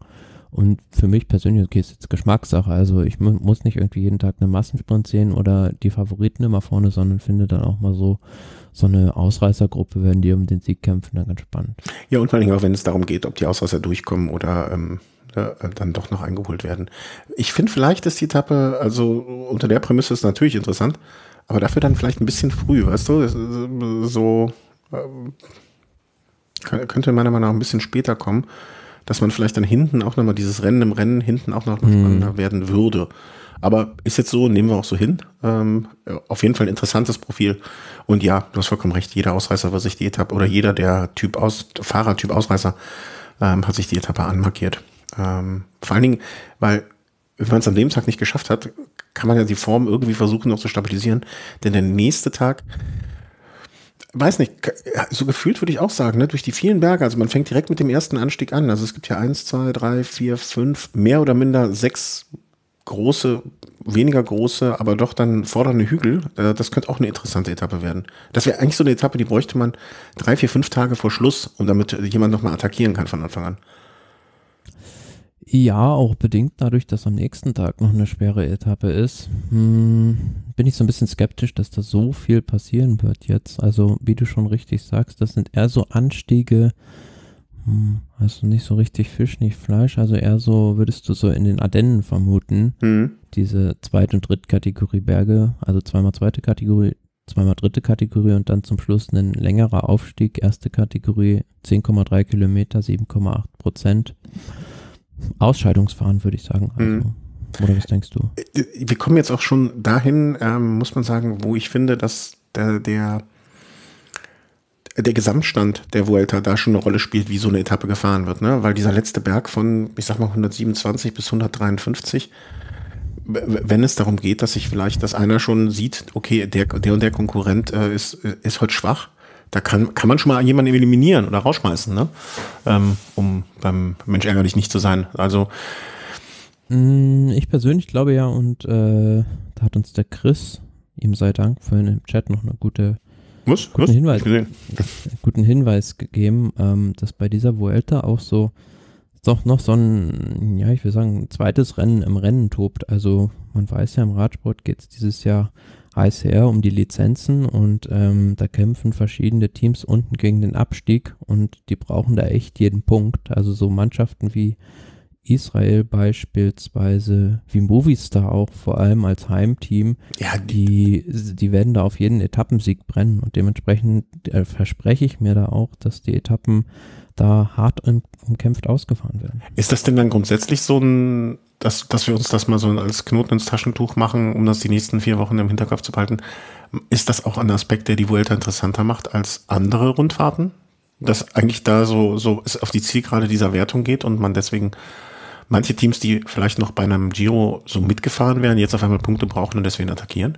Speaker 2: Und für mich persönlich, okay, ist jetzt Geschmackssache. Also ich mu muss nicht irgendwie jeden Tag eine Massensprint sehen oder die Favoriten immer vorne, sondern finde dann auch mal so so eine Ausreißergruppe, wenn die um den Sieg kämpfen, dann ganz spannend.
Speaker 1: Ja, und vor allem auch, wenn es darum geht, ob die Ausreißer durchkommen oder ähm, ja, dann doch noch eingeholt werden. Ich finde, vielleicht ist die Etappe, also unter der Prämisse ist natürlich interessant, aber dafür dann vielleicht ein bisschen früh, weißt du? So ähm, könnte meiner Meinung nach ein bisschen später kommen, dass man vielleicht dann hinten auch nochmal dieses Rennen im Rennen hinten auch noch mhm. spannender mm. werden würde. Aber ist jetzt so, nehmen wir auch so hin. Ähm, auf jeden Fall ein interessantes Profil. Und ja, du hast vollkommen recht, jeder Ausreißer wird sich die Etappe oder jeder der Typ aus, Fahrertyp Ausreißer ähm, hat sich die Etappe anmarkiert. Ähm, vor allen Dingen, weil wenn man es am Lebenstag nicht geschafft hat, kann man ja die Form irgendwie versuchen noch zu stabilisieren. Denn der nächste Tag, weiß nicht, so gefühlt würde ich auch sagen, ne, durch die vielen Berge, also man fängt direkt mit dem ersten Anstieg an. Also es gibt ja eins, zwei, drei, vier, fünf, mehr oder minder sechs große, weniger große, aber doch dann fordernde Hügel. Äh, das könnte auch eine interessante Etappe werden. Das wäre eigentlich so eine Etappe, die bräuchte man drei, vier, fünf Tage vor Schluss, um damit jemand nochmal attackieren kann von Anfang an.
Speaker 2: Ja, auch bedingt dadurch, dass am nächsten Tag noch eine schwere Etappe ist, hm, bin ich so ein bisschen skeptisch, dass da so viel passieren wird jetzt. Also, wie du schon richtig sagst, das sind eher so Anstiege, hm, also nicht so richtig Fisch, nicht Fleisch, also eher so, würdest du so in den Ardennen vermuten, mhm. diese zweite und dritte Kategorie Berge, also zweimal zweite Kategorie, zweimal dritte Kategorie und dann zum Schluss ein längerer Aufstieg, erste Kategorie 10,3 Kilometer, 7,8 Prozent. Ausscheidungsfahren, würde ich sagen. Also, mhm. Oder was denkst du?
Speaker 1: Wir kommen jetzt auch schon dahin, ähm, muss man sagen, wo ich finde, dass der, der der Gesamtstand der Vuelta da schon eine Rolle spielt, wie so eine Etappe gefahren wird, ne? Weil dieser letzte Berg von, ich sag mal, 127 bis 153, wenn es darum geht, dass sich vielleicht, dass einer schon sieht, okay, der, der und der Konkurrent äh, ist, ist heute schwach, da kann, kann man schon mal jemanden eliminieren oder rausschmeißen, ne? Ähm, um beim Mensch ärgerlich nicht zu sein. Also
Speaker 2: mm, ich persönlich glaube ja, und äh, da hat uns der Chris, ihm sei Dank, vorhin im Chat noch eine gute
Speaker 1: was?
Speaker 2: Guten, Was? Hinweis, *laughs* guten Hinweis gegeben, ähm, dass bei dieser Vuelta auch so doch noch so ein, ja, ich will sagen, zweites Rennen im Rennen tobt. Also man weiß ja, im Radsport geht es dieses Jahr heiß her um die Lizenzen und ähm, da kämpfen verschiedene Teams unten gegen den Abstieg und die brauchen da echt jeden Punkt. Also so Mannschaften wie Israel beispielsweise, wie Movistar auch, vor allem als Heimteam, ja, die, die werden da auf jeden Etappensieg brennen und dementsprechend äh, verspreche ich mir da auch, dass die Etappen da hart umkämpft ausgefahren werden.
Speaker 1: Ist das denn dann grundsätzlich so ein dass, dass wir uns das mal so als Knoten ins Taschentuch machen, um das die nächsten vier Wochen im Hinterkopf zu behalten. Ist das auch ein Aspekt, der die Vuelta interessanter macht als andere Rundfahrten? Dass eigentlich da so, so es auf die Zielgerade dieser Wertung geht und man deswegen manche Teams, die vielleicht noch bei einem Giro so mitgefahren wären, jetzt auf einmal Punkte brauchen und deswegen attackieren?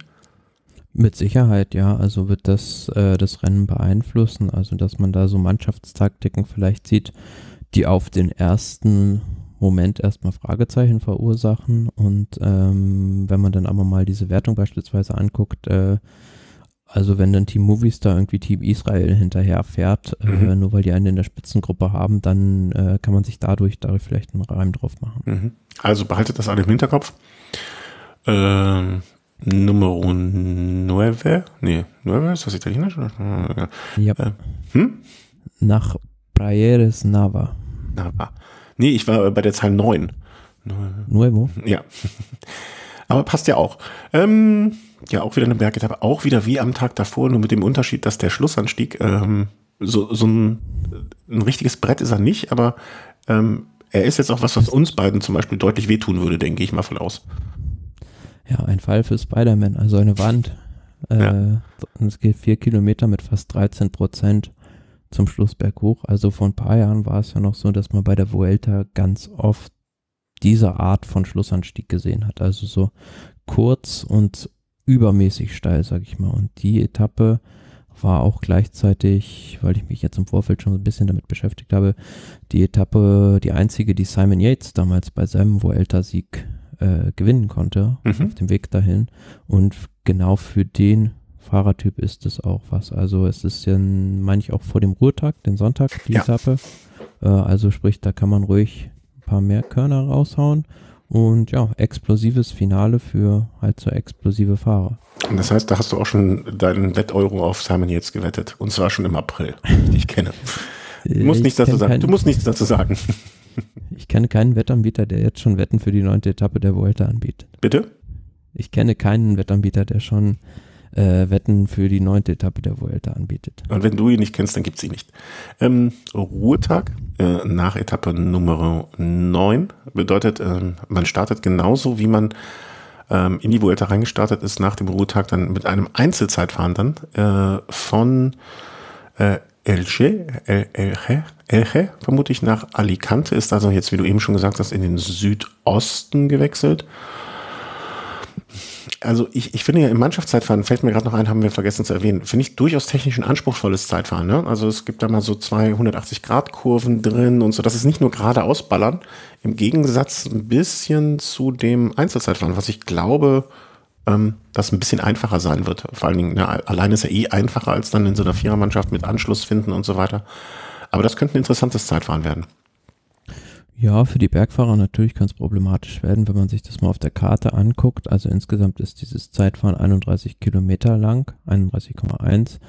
Speaker 2: Mit Sicherheit, ja. Also wird das äh, das Rennen beeinflussen. Also dass man da so Mannschaftstaktiken vielleicht sieht, die auf den ersten Moment erstmal Fragezeichen verursachen. Und ähm, wenn man dann aber mal diese Wertung beispielsweise anguckt, äh, also wenn dann Team Movies da irgendwie Team Israel hinterher fährt, äh, mhm. äh, nur weil die einen in der Spitzengruppe haben, dann äh, kann man sich dadurch, dadurch vielleicht einen Reim drauf machen.
Speaker 1: Mhm. Also behaltet das alle im Hinterkopf. Ähm, Numero 9, nee, 9 ist das italienisch? Ja.
Speaker 2: ja. Äh, hm? Nach Praieres Nava.
Speaker 1: Nava. Nee, ich war bei der Zahl 9.
Speaker 2: Nuevo?
Speaker 1: Ja. *laughs* Aber passt ja auch. Ähm, ja, auch wieder eine Bergetappe, auch wieder wie am Tag davor, nur mit dem Unterschied, dass der Schlussanstieg ähm, so, so ein, ein richtiges Brett ist er nicht, aber ähm, er ist jetzt auch was, was uns beiden zum Beispiel deutlich wehtun würde, denke ich mal voll aus.
Speaker 2: Ja, ein Fall für Spider-Man, also eine Wand. Äh, ja. Es geht vier Kilometer mit fast 13 Prozent zum Schluss berghoch. Also vor ein paar Jahren war es ja noch so, dass man bei der Vuelta ganz oft diese Art von Schlussanstieg gesehen hat. Also so kurz und übermäßig steil, sag ich mal. Und die Etappe war auch gleichzeitig, weil ich mich jetzt im Vorfeld schon ein bisschen damit beschäftigt habe, die Etappe, die einzige, die Simon Yates damals bei seinem Vuelta-Sieg äh, gewinnen konnte, mhm. auf dem Weg dahin. Und genau für den Fahrertyp ist es auch was. Also es ist ja, meine ich, auch vor dem Ruhetag, den Sonntag, die ja. Etappe. Äh, also sprich, da kann man ruhig ein paar mehr Körner raushauen. Und ja, explosives Finale für halt so explosive Fahrer.
Speaker 1: Und das heißt, da hast du auch schon deinen Wetteuro auf Simon jetzt gewettet. Und zwar schon im April, *laughs* wie ich kenne. Du musst, nichts dazu sagen. du musst nichts dazu sagen. *laughs*
Speaker 2: Ich kenne keinen Wettanbieter, der jetzt schon Wetten für die neunte Etappe der Vuelta anbietet.
Speaker 1: Bitte?
Speaker 2: Ich kenne keinen Wettanbieter, der schon äh, Wetten für die neunte Etappe der Vuelta anbietet.
Speaker 1: Und wenn du ihn nicht kennst, dann gibt es ihn nicht. Ähm, Ruhetag äh, nach Etappe Nummer 9 bedeutet, äh, man startet genauso, wie man ähm, in die Vuelta reingestartet ist, nach dem Ruhetag dann mit einem Einzelzeitfahren dann äh, von äh, Elche, El, Elche, Elche, vermute ich, nach Alicante, ist also jetzt, wie du eben schon gesagt hast, in den Südosten gewechselt also ich, ich finde ja im Mannschaftszeitfahren, fällt mir gerade noch ein, haben wir vergessen zu erwähnen, finde ich durchaus technisch ein anspruchsvolles Zeitfahren. Ne? Also es gibt da mal so zwei 180-Grad-Kurven drin und so. Das ist nicht nur gerade ausballern, im Gegensatz ein bisschen zu dem Einzelzeitfahren, was ich glaube, ähm, das ein bisschen einfacher sein wird. Vor allen Dingen, ne, allein ist ja eh einfacher als dann in so einer Vierermannschaft mit Anschluss finden und so weiter. Aber das könnte ein interessantes Zeitfahren werden.
Speaker 2: Ja, für die Bergfahrer natürlich kann es problematisch werden, wenn man sich das mal auf der Karte anguckt. Also insgesamt ist dieses Zeitfahren 31 Kilometer lang, 31,1.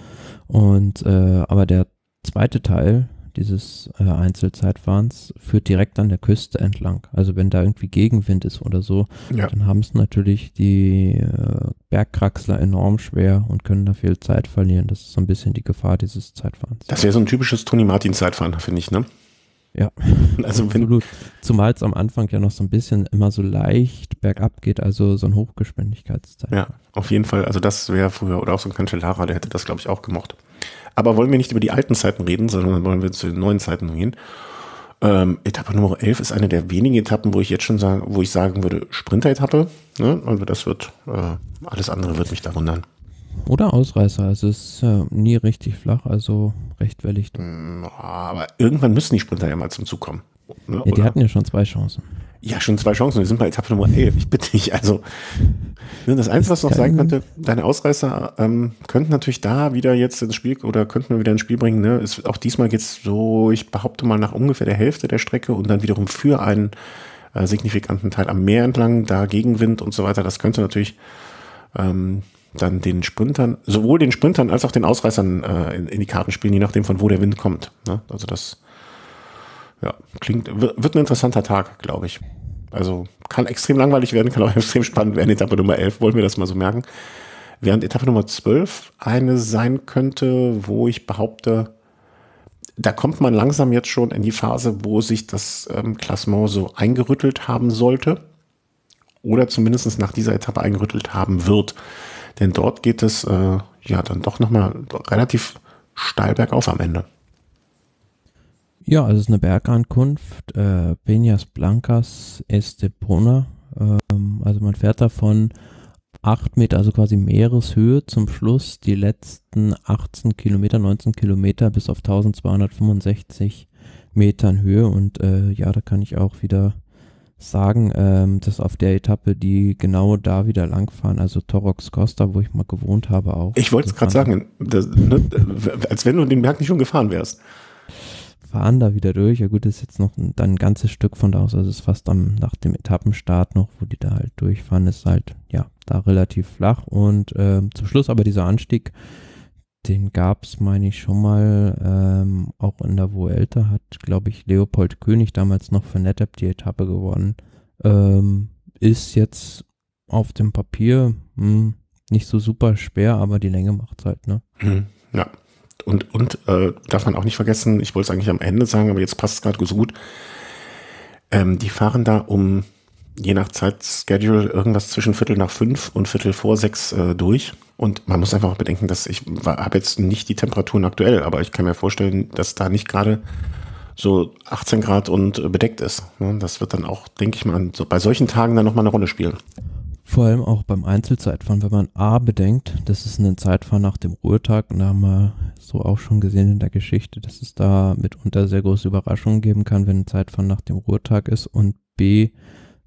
Speaker 2: Und äh, aber der zweite Teil dieses äh, Einzelzeitfahrens führt direkt an der Küste entlang. Also wenn da irgendwie Gegenwind ist oder so, ja. dann haben es natürlich die äh, Bergkraxler enorm schwer und können da viel Zeit verlieren. Das ist so ein bisschen die Gefahr dieses Zeitfahrens.
Speaker 1: Das wäre so ein typisches Toni Martin Zeitfahren, finde ich, ne?
Speaker 2: Ja, *laughs* also wenn du, zumal es am Anfang ja noch so ein bisschen immer so leicht bergab geht, also so ein Hochgeschwindigkeitszeit.
Speaker 1: Ja, auf jeden Fall. Also das wäre früher, oder auch so ein Cancellara, der hätte das, glaube ich, auch gemocht. Aber wollen wir nicht über die alten Zeiten reden, sondern wollen wir zu den neuen Zeiten gehen. Ähm, Etappe Nummer 11 ist eine der wenigen Etappen, wo ich jetzt schon sagen, wo ich sagen würde, Sprinter-Etappe. Ne? Also das wird, äh, alles andere wird mich da wundern.
Speaker 2: Oder Ausreißer. Es ist äh, nie richtig flach, also recht wellig.
Speaker 1: Mm, aber irgendwann müssen die Sprinter ja mal zum Zug kommen.
Speaker 2: Ne? Ja, die hatten ja schon zwei Chancen.
Speaker 1: Ja, schon zwei Chancen. Wir sind bei Etappe Nummer 11. Ich bitte dich. Also, das Einzige, was noch sein könnte, deine Ausreißer ähm, könnten natürlich da wieder jetzt ins Spiel oder könnten wir wieder ins Spiel bringen. Ne? Ist, auch diesmal geht es so, ich behaupte mal, nach ungefähr der Hälfte der Strecke und dann wiederum für einen äh, signifikanten Teil am Meer entlang, da Gegenwind und so weiter. Das könnte natürlich ähm, dann den Sprintern, sowohl den Sprintern als auch den Ausreißern äh, in, in, die Karten spielen, je nachdem von wo der Wind kommt. Ne? Also das ja, klingt, wird ein interessanter Tag, glaube ich. Also kann extrem langweilig werden, kann auch *laughs* extrem spannend werden. Etappe Nummer 11, wollen wir das mal so merken. Während Etappe Nummer 12 eine sein könnte, wo ich behaupte, da kommt man langsam jetzt schon in die Phase, wo sich das ähm, Klassement so eingerüttelt haben sollte. oder zumindest nach dieser Etappe eingerüttelt haben wird. Denn dort geht es äh, ja dann doch nochmal relativ steil bergauf am Ende.
Speaker 2: Ja, also es ist eine Bergankunft, äh, Peñas Blancas Estepona. Ähm, also man fährt davon 8 Meter, also quasi Meereshöhe zum Schluss, die letzten 18 Kilometer, 19 Kilometer bis auf 1265 Metern Höhe. Und äh, ja, da kann ich auch wieder sagen, ähm, dass auf der Etappe, die genau da wieder langfahren, also Torox Costa, wo ich mal gewohnt habe auch.
Speaker 1: Ich wollte es gerade sagen, das, ne, als wenn du den Berg nicht schon gefahren wärst.
Speaker 2: Fahren da wieder durch. Ja gut, das ist jetzt noch ein, dann ein ganzes Stück von da aus, also es ist fast am, nach dem Etappenstart noch, wo die da halt durchfahren, ist halt, ja, da relativ flach und äh, zum Schluss aber dieser Anstieg, den gab es, meine ich, schon mal ähm, auch in der Vuelta, hat, glaube ich, Leopold König damals noch für NetApp die Etappe gewonnen. Ähm, ist jetzt auf dem Papier mh, hm, nicht so super schwer, aber die Länge macht halt, ne?
Speaker 1: Mhm, ja. Und, und äh, darf man auch nicht vergessen, ich wollte es eigentlich am Ende sagen, aber jetzt passt es gerade so gut. Ähm, die fahren da um je nach Zeitschedule irgendwas zwischen Viertel nach fünf und Viertel vor sechs äh, durch. Und man muss einfach auch bedenken, dass ich habe jetzt nicht die Temperaturen aktuell, aber ich kann mir vorstellen, dass da nicht gerade so 18 Grad und äh, bedeckt ist. Ne? Das wird dann auch, denke ich mal, so bei solchen Tagen dann nochmal eine Rolle spielen.
Speaker 2: Vor allem auch beim Einzelzeitfahren, wenn man A bedenkt, das ist ein Zeitfahren nach dem Ruhetag und da haben wir so auch schon gesehen in der Geschichte, dass es da mitunter sehr große Überraschungen geben kann, wenn ein Zeitfahren nach dem Ruhetag ist und B,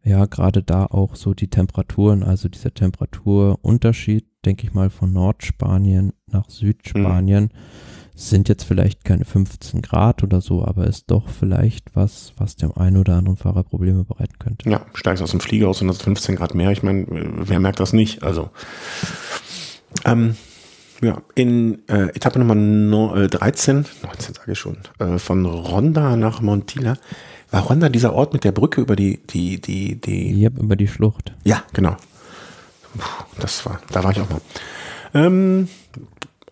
Speaker 2: ja, gerade da auch so die Temperaturen, also dieser Temperaturunterschied, denke ich mal, von Nordspanien nach Südspanien, mhm. sind jetzt vielleicht keine 15 Grad oder so, aber ist doch vielleicht was, was dem einen oder anderen Fahrer Probleme bereiten könnte.
Speaker 1: Ja, steigst aus dem Flieger aus und das 15 Grad mehr. Ich meine, wer merkt das nicht? Also, ähm, ja, in äh, Etappe Nummer no, äh, 13, 19 sage ich schon, äh, von Ronda nach Montilla war Ronda dieser Ort mit der Brücke über die, die, die, die.
Speaker 2: Ja, über die Schlucht.
Speaker 1: Ja, genau. Puh, das war, da war ich auch mal. Ähm,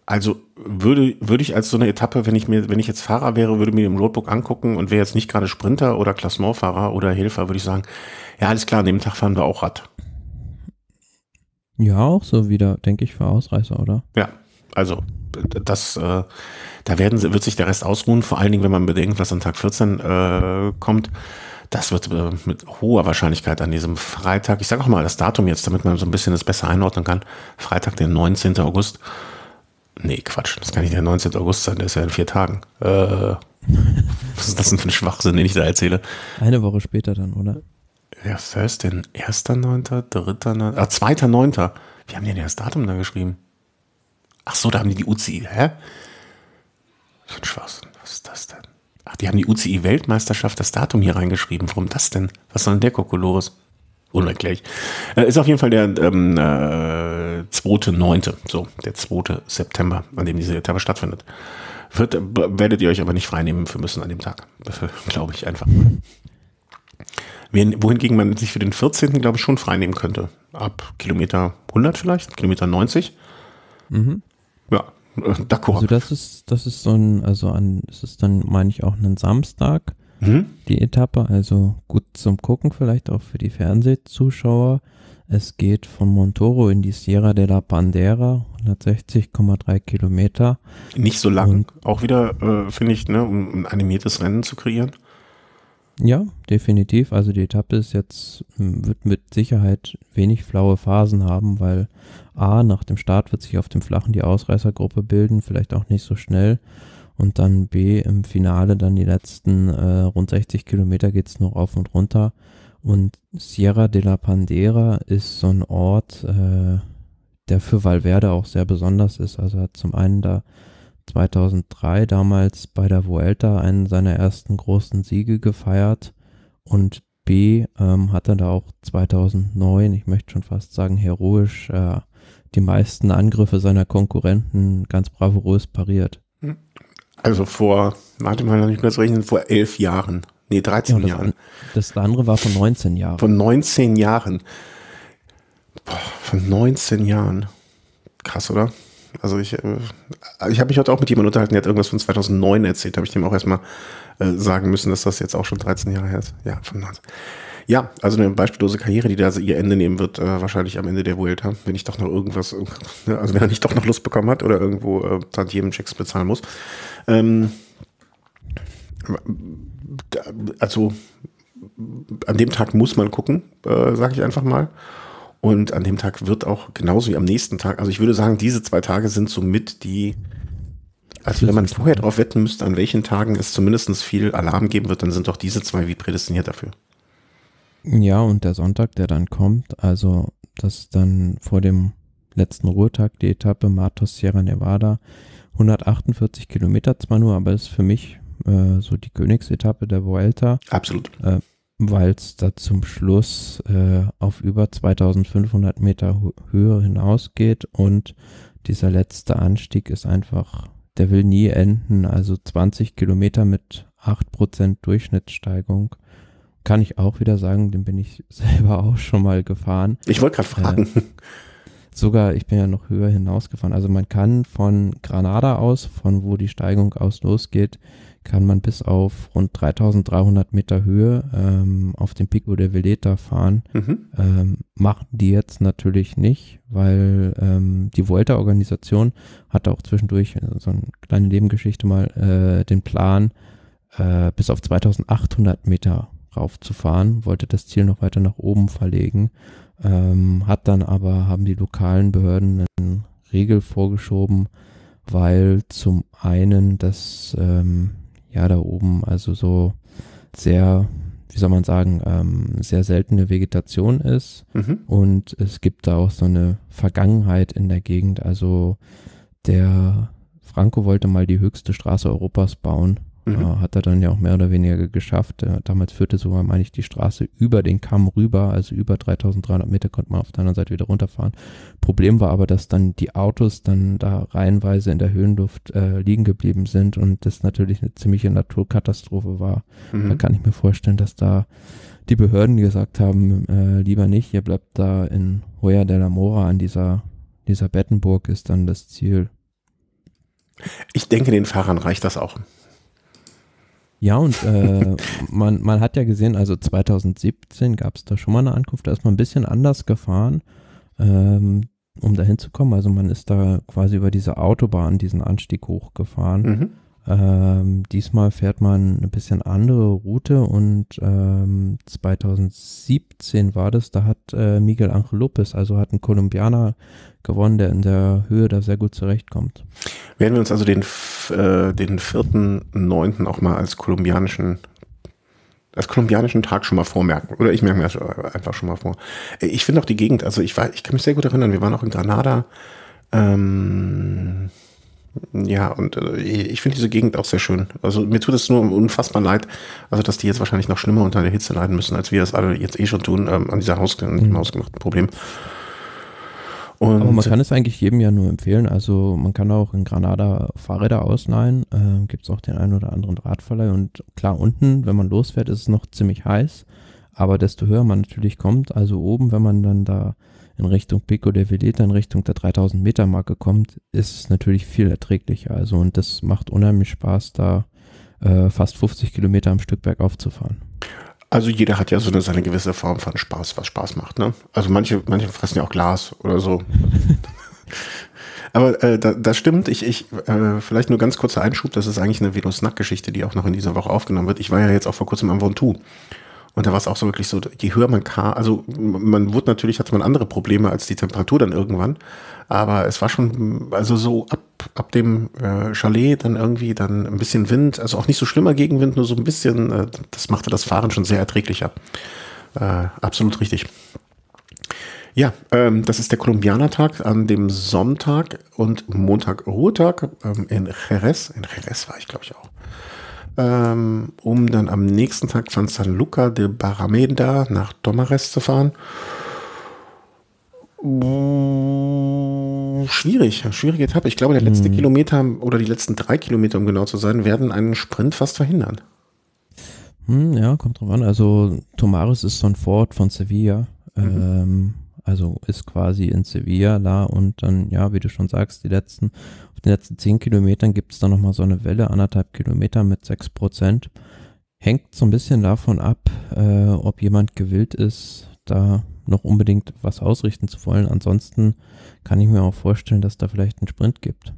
Speaker 1: also würde, würde ich als so eine Etappe, wenn ich mir, wenn ich jetzt Fahrer wäre, würde mir im Roadbook angucken und wäre jetzt nicht gerade Sprinter oder Klassementfahrer oder Helfer, würde ich sagen, ja, alles klar, an dem Tag fahren wir auch Rad.
Speaker 2: Ja, auch so wieder, denke ich, für Ausreißer, oder?
Speaker 1: Ja, also das, äh, da werden, wird sich der Rest ausruhen, vor allen Dingen, wenn man bedenkt, was an Tag 14 äh, kommt. Das wird äh, mit hoher Wahrscheinlichkeit an diesem Freitag, ich sage auch mal das Datum jetzt, damit man so ein bisschen das besser einordnen kann. Freitag, den 19. August. Nee, Quatsch, das kann nicht der 19. August sein, der ist ja in vier Tagen. Äh, *laughs* was ist das denn für ein Schwachsinn, den ich da erzähle?
Speaker 2: Eine Woche später dann, oder?
Speaker 1: Ja, first denn 1.9., 3.9., ah, 2.9. Wie haben die denn das Datum da geschrieben? Ach so, da haben die die UCI, hä? So ein Schwachsinn, was ist das denn? Ach, die haben die UCI-Weltmeisterschaft das Datum hier reingeschrieben. Warum das denn? Was soll denn der Kokolores? Unerklärlich. Äh, ist auf jeden Fall der ähm, äh, 2.9., so, der 2. September, an dem diese Etappe stattfindet. Wird, äh, werdet ihr euch aber nicht freinehmen für müssen an dem Tag. *laughs* Glaube ich einfach. Wohingegen man sich für den 14. glaube ich schon freinehmen könnte. Ab Kilometer 100 vielleicht, Kilometer 90. Mhm. Ja,
Speaker 2: äh, d'accord. Also das ist, das ist so ein, also an, es ist dann, meine ich, auch ein Samstag, mhm. die Etappe, also gut zum Gucken vielleicht auch für die Fernsehzuschauer. Es geht von Montoro in die Sierra de la Bandera, 160,3 Kilometer.
Speaker 1: Nicht so lang, Und, auch wieder, äh, finde ich, ne, um ein animiertes Rennen zu kreieren.
Speaker 2: Ja, definitiv. Also die Etappe ist jetzt, wird mit Sicherheit wenig flaue Phasen haben, weil A, nach dem Start wird sich auf dem Flachen die Ausreißergruppe bilden, vielleicht auch nicht so schnell. Und dann B, im Finale dann die letzten äh, rund 60 Kilometer geht es noch auf und runter. Und Sierra de la Pandera ist so ein Ort, äh, der für Valverde auch sehr besonders ist. Also hat zum einen da 2003 damals bei der Vuelta einen seiner ersten großen Siege gefeiert und B ähm, hat er da auch 2009, ich möchte schon fast sagen heroisch, äh, die meisten Angriffe seiner Konkurrenten ganz bravourös pariert.
Speaker 1: Also vor, warte mal, nicht mehr zu rechnen, vor elf Jahren. Nee, 13 ja, das Jahren.
Speaker 2: das andere war von 19 Jahren.
Speaker 1: Von 19 Jahren. Boah, von 19 Jahren. Krass, oder? Also ich, äh, ich habe mich heute auch mit jemandem unterhalten, der hat irgendwas von 2009 erzählt. Habe ich dem auch erstmal äh, sagen müssen, dass das jetzt auch schon 13 Jahre her ist. Ja, von 19. Ja, also eine beispiellose Karriere, die da ihr Ende nehmen wird, äh, wahrscheinlich am Ende der Vuelta, wenn ich doch noch irgendwas, *laughs* also wenn er nicht doch noch Lust bekommen hat oder irgendwo äh, Tantiemen-Checks bezahlen muss. Ähm, also an dem Tag muss man gucken, äh, sage ich einfach mal. Und an dem Tag wird auch genauso wie am nächsten Tag, also ich würde sagen, diese zwei Tage sind somit die, also wenn man vorher drauf wetten müsste, an welchen Tagen es zumindest viel Alarm geben wird, dann sind doch diese zwei wie prädestiniert dafür.
Speaker 2: Ja, und der Sonntag, der dann kommt, also das dann vor dem letzten Ruhetag die Etappe Matos Sierra Nevada, 148 Kilometer zwar nur, aber ist für mich äh, so die Königsetappe der Vuelta.
Speaker 1: Absolut.
Speaker 2: Äh, weil es da zum Schluss äh, auf über 2500 Meter Höhe hinausgeht und dieser letzte Anstieg ist einfach, der will nie enden. Also 20 Kilometer mit 8% Durchschnittssteigung. Kann ich auch wieder sagen, den bin ich *laughs* selber auch schon mal gefahren.
Speaker 1: Ich wollte gerade fragen. Äh,
Speaker 2: sogar, ich bin ja noch höher hinausgefahren. Also man kann von Granada aus, von wo die Steigung aus losgeht, kann man bis auf rund 3300 Meter Höhe ähm, auf dem Pico de Veleta fahren. Mhm. Ähm, machen die jetzt natürlich nicht, weil ähm, die Volta-Organisation hatte auch zwischendurch so eine kleine Nebengeschichte mal äh, den Plan, äh, bis auf 2800 Meter raufzufahren, wollte das Ziel noch weiter nach oben verlegen, ähm, hat dann aber, haben die lokalen Behörden einen Regel vorgeschoben, weil zum einen das ähm, ja da oben also so sehr, wie soll man sagen, ähm, sehr seltene Vegetation ist mhm. und es gibt da auch so eine Vergangenheit in der Gegend. Also der Franco wollte mal die höchste Straße Europas bauen Mhm. Äh, hat er dann ja auch mehr oder weniger geschafft. Äh, damals führte sogar, meine ich, die Straße über den Kamm rüber, also über 3300 Meter konnte man auf der anderen Seite wieder runterfahren. Problem war aber, dass dann die Autos dann da reihenweise in der Höhenluft äh, liegen geblieben sind und das natürlich eine ziemliche Naturkatastrophe war. Mhm. Da kann ich mir vorstellen, dass da die Behörden gesagt haben, äh, lieber nicht, ihr bleibt da in Hoya de la Mora an dieser, dieser Bettenburg ist dann das Ziel.
Speaker 1: Ich denke, den Fahrern reicht das auch.
Speaker 2: Ja, und äh, man, man hat ja gesehen, also 2017 gab es da schon mal eine Ankunft, da ist man ein bisschen anders gefahren, ähm, um da hinzukommen. Also man ist da quasi über diese Autobahn diesen Anstieg hochgefahren. Mhm. Ähm, diesmal fährt man eine bisschen andere Route und ähm, 2017 war das, da hat äh, Miguel Angel Lopez, also hat ein Kolumbianer gewonnen, der in der Höhe da sehr gut zurechtkommt.
Speaker 1: Werden wir uns also den, äh, den 4.9. auch mal als kolumbianischen als kolumbianischen Tag schon mal vormerken. Oder ich merke mir das einfach schon mal vor. Ich finde auch die Gegend, also ich war, ich kann mich sehr gut erinnern, wir waren auch in Granada. Ähm, ja, und äh, ich finde diese Gegend auch sehr schön. Also mir tut es nur unfassbar leid, also dass die jetzt wahrscheinlich noch schlimmer unter der Hitze leiden müssen, als wir es alle jetzt eh schon tun, ähm, an dieser Haus, an diesem mhm. hausgemachten Problem.
Speaker 2: Und Aber man kann es eigentlich jedem ja nur empfehlen. Also man kann auch in Granada Fahrräder ausleihen. Äh, Gibt es auch den einen oder anderen Radverleih. Und klar, unten, wenn man losfährt, ist es noch ziemlich heiß. Aber desto höher man natürlich kommt, also oben, wenn man dann da in Richtung Pico de Veleta, in Richtung der 3000 Meter Marke kommt, ist es natürlich viel erträglicher. Also und das macht unheimlich Spaß, da äh, fast 50 Kilometer am Stück bergauf zu fahren.
Speaker 1: Also jeder hat ja so eine, seine gewisse Form von Spaß, was Spaß macht. Ne? Also manche, manche fressen ja auch Glas oder so. *laughs* Aber äh, da, das stimmt. Ich, ich äh, vielleicht nur ganz kurzer Einschub. Das ist eigentlich eine Venus-Nack-Geschichte, die auch noch in dieser Woche aufgenommen wird. Ich war ja jetzt auch vor kurzem am Ventoux. Und da war es auch so wirklich so, je höher man kam, also man wurde natürlich, hatte man andere Probleme als die Temperatur dann irgendwann. Aber es war schon, also so ab, ab dem äh, Chalet dann irgendwie dann ein bisschen Wind, also auch nicht so schlimmer Gegenwind, nur so ein bisschen, äh, das machte das Fahren schon sehr erträglicher. Äh, absolut richtig. Ja, ähm, das ist der Kolumbianertag an dem Sonntag und Montag Ruhetag ähm, in Jerez. In Jerez war ich, glaube ich, auch ähm, um dann am nächsten Tag von San Luca de Barrameda nach Domares zu fahren. Uh, schwierig, schwierige Etappe. Ich glaube, der letzte hm. Kilometer oder die letzten drei Kilometer, um genau zu sein, werden einen Sprint fast verhindern.
Speaker 2: Hm, ja, kommt drauf an. Also Tomares ist so ein Vorort von Sevilla. Mhm. Ähm, also ist quasi in Sevilla da und dann, ja, wie du schon sagst, die letzten den letzten zehn Kilometern gibt es dann nochmal so eine Welle, anderthalb Kilometer mit sechs Prozent. hängt so ein bisschen davon ab, äh, ob jemand gewillt ist, da noch unbedingt was ausrichten zu wollen. Ansonsten kann ich mir auch vorstellen, dass da vielleicht einen Sprint gibt.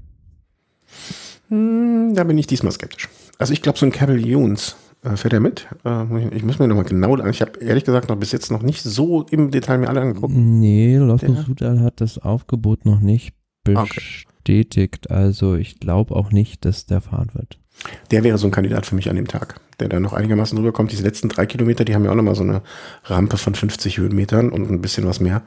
Speaker 1: Hm, da bin ich diesmal skeptisch. Also ich glaube, so ein Cabell Jones äh, fährt er mit. Äh, ich muss mir nochmal genau, ich habe ehrlich gesagt noch bis jetzt noch nicht so im Detail mir alle angeguckt.
Speaker 2: Nee, Lotto Sudal hat das Aufgebot noch nicht bestätigt. Okay. Also ich glaube auch nicht, dass der fahren wird.
Speaker 1: Der wäre so ein Kandidat für mich an dem Tag, der da noch einigermaßen rüberkommt. Diese letzten drei Kilometer, die haben ja auch nochmal so eine Rampe von 50 Höhenmetern und ein bisschen was mehr.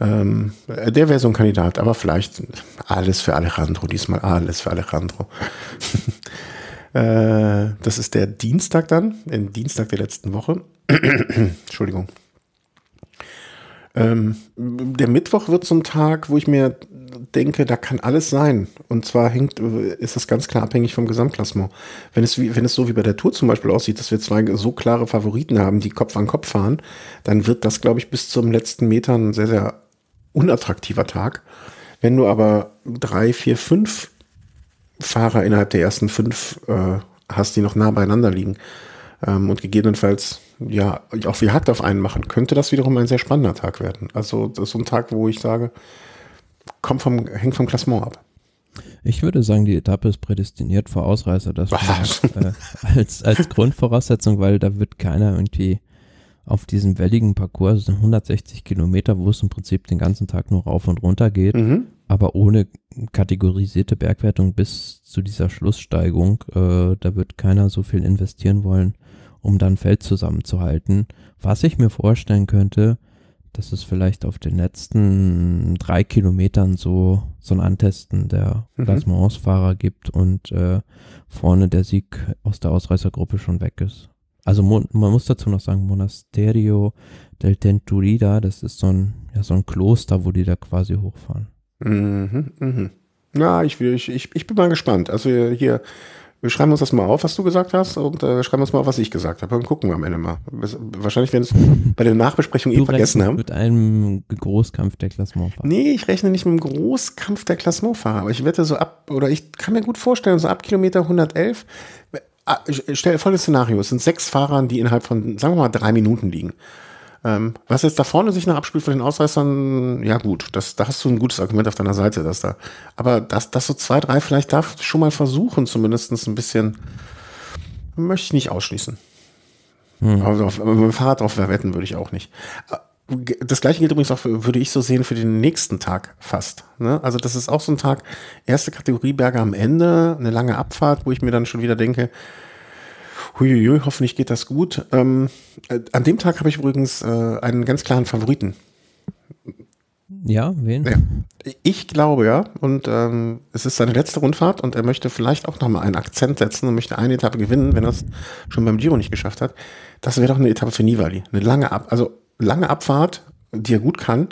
Speaker 1: Ähm, der wäre so ein Kandidat, aber vielleicht alles für Alejandro diesmal, alles für Alejandro. *laughs* äh, das ist der Dienstag dann, den Dienstag der letzten Woche. *clears throat* Entschuldigung. Ähm, der Mittwoch wird ein Tag, wo ich mir denke, da kann alles sein. Und zwar hängt, ist das ganz klar abhängig vom Gesamtklassement. Wenn es, wie, wenn es so wie bei der Tour zum Beispiel aussieht, dass wir zwei so klare Favoriten haben, die Kopf an Kopf fahren, dann wird das, glaube ich, bis zum letzten Meter ein sehr, sehr unattraktiver Tag. Wenn du aber drei, vier, fünf Fahrer innerhalb der ersten fünf äh, hast, die noch nah beieinander liegen ähm, und gegebenenfalls ja auch viel Hakt auf einen machen, könnte das wiederum ein sehr spannender Tag werden. Also das ist so ein Tag, wo ich sage, kommt vom, hängt vom Klassement ab.
Speaker 2: Ich würde sagen, die Etappe ist prädestiniert vor Ausreißer. Das äh, als, als Grundvoraussetzung, weil da wird keiner irgendwie auf diesem welligen Parcours, 160 Kilometer, wo es im Prinzip den ganzen Tag nur rauf und runter geht, mhm. Aber ohne kategorisierte Bergwertung bis zu dieser Schlusssteigung, äh, da wird keiner so viel investieren wollen, um dann Feld zusammenzuhalten. Was ich mir vorstellen könnte, dass es vielleicht auf den letzten drei Kilometern so, so ein Antesten der mhm. Klassementsfahrer gibt und äh, vorne der Sieg aus der Ausreißergruppe schon weg ist. Also man muss dazu noch sagen, Monasterio del Tenturida, das ist so ein, ja, so ein Kloster, wo die da quasi hochfahren.
Speaker 1: Mhm, mhm. Ja, ich, ich, ich, ich bin mal gespannt. Also hier wir schreiben uns das mal auf, was du gesagt hast, und äh, schreiben uns mal auf, was ich gesagt habe. Und gucken wir am Ende mal. Wahrscheinlich werden es bei der Nachbesprechung eh vergessen haben.
Speaker 2: Mit einem Großkampf der Klassementfahrer.
Speaker 1: Nee, ich rechne nicht mit einem Großkampf der Klassementfahrer, aber ich wette so ab, oder ich kann mir gut vorstellen, so ab Kilometer 111, äh, stell folgendes Szenario, es sind sechs Fahrer, die innerhalb von, sagen wir mal, drei Minuten liegen. Ähm, was jetzt da vorne sich noch abspielt von den Ausreißern, ja gut, das, da hast du ein gutes Argument auf deiner Seite, dass da. Aber dass das so zwei, drei vielleicht darf schon mal versuchen, zumindest ein bisschen, möchte ich nicht ausschließen. Hm. Aber, auf, mit dem Fahrrad drauf wetten würde ich auch nicht. Das gleiche gilt übrigens auch, für, würde ich so sehen, für den nächsten Tag fast. Ne? Also das ist auch so ein Tag, erste Kategorie Berge am Ende, eine lange Abfahrt, wo ich mir dann schon wieder denke, Huiuiui, hoffentlich geht das gut. Ähm, äh, an dem Tag habe ich übrigens äh, einen ganz klaren Favoriten.
Speaker 2: Ja, wen? Ja.
Speaker 1: Ich glaube ja, und ähm, es ist seine letzte Rundfahrt und er möchte vielleicht auch nochmal einen Akzent setzen und möchte eine Etappe gewinnen, wenn er es schon beim Giro nicht geschafft hat. Das wäre doch eine Etappe für Nibali. Eine lange Ab also lange Abfahrt, die er gut kann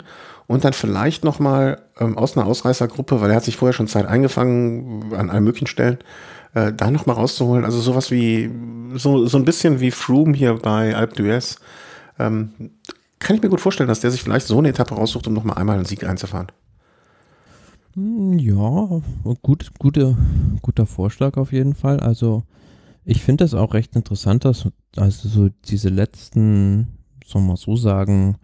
Speaker 1: und dann vielleicht nochmal ähm, aus einer Ausreißergruppe, weil er hat sich vorher schon Zeit eingefangen an allen möglichen Stellen, äh, da nochmal rauszuholen. Also sowas wie, so, so ein bisschen wie Froome hier bei Alp d'Huez. Ähm, kann ich mir gut vorstellen, dass der sich vielleicht so eine Etappe raussucht, um nochmal einmal einen Sieg einzufahren.
Speaker 2: Hm, ja, gut, gute, guter Vorschlag auf jeden Fall. Also ich finde es auch recht interessant, dass also so diese letzten, soll man so sagen,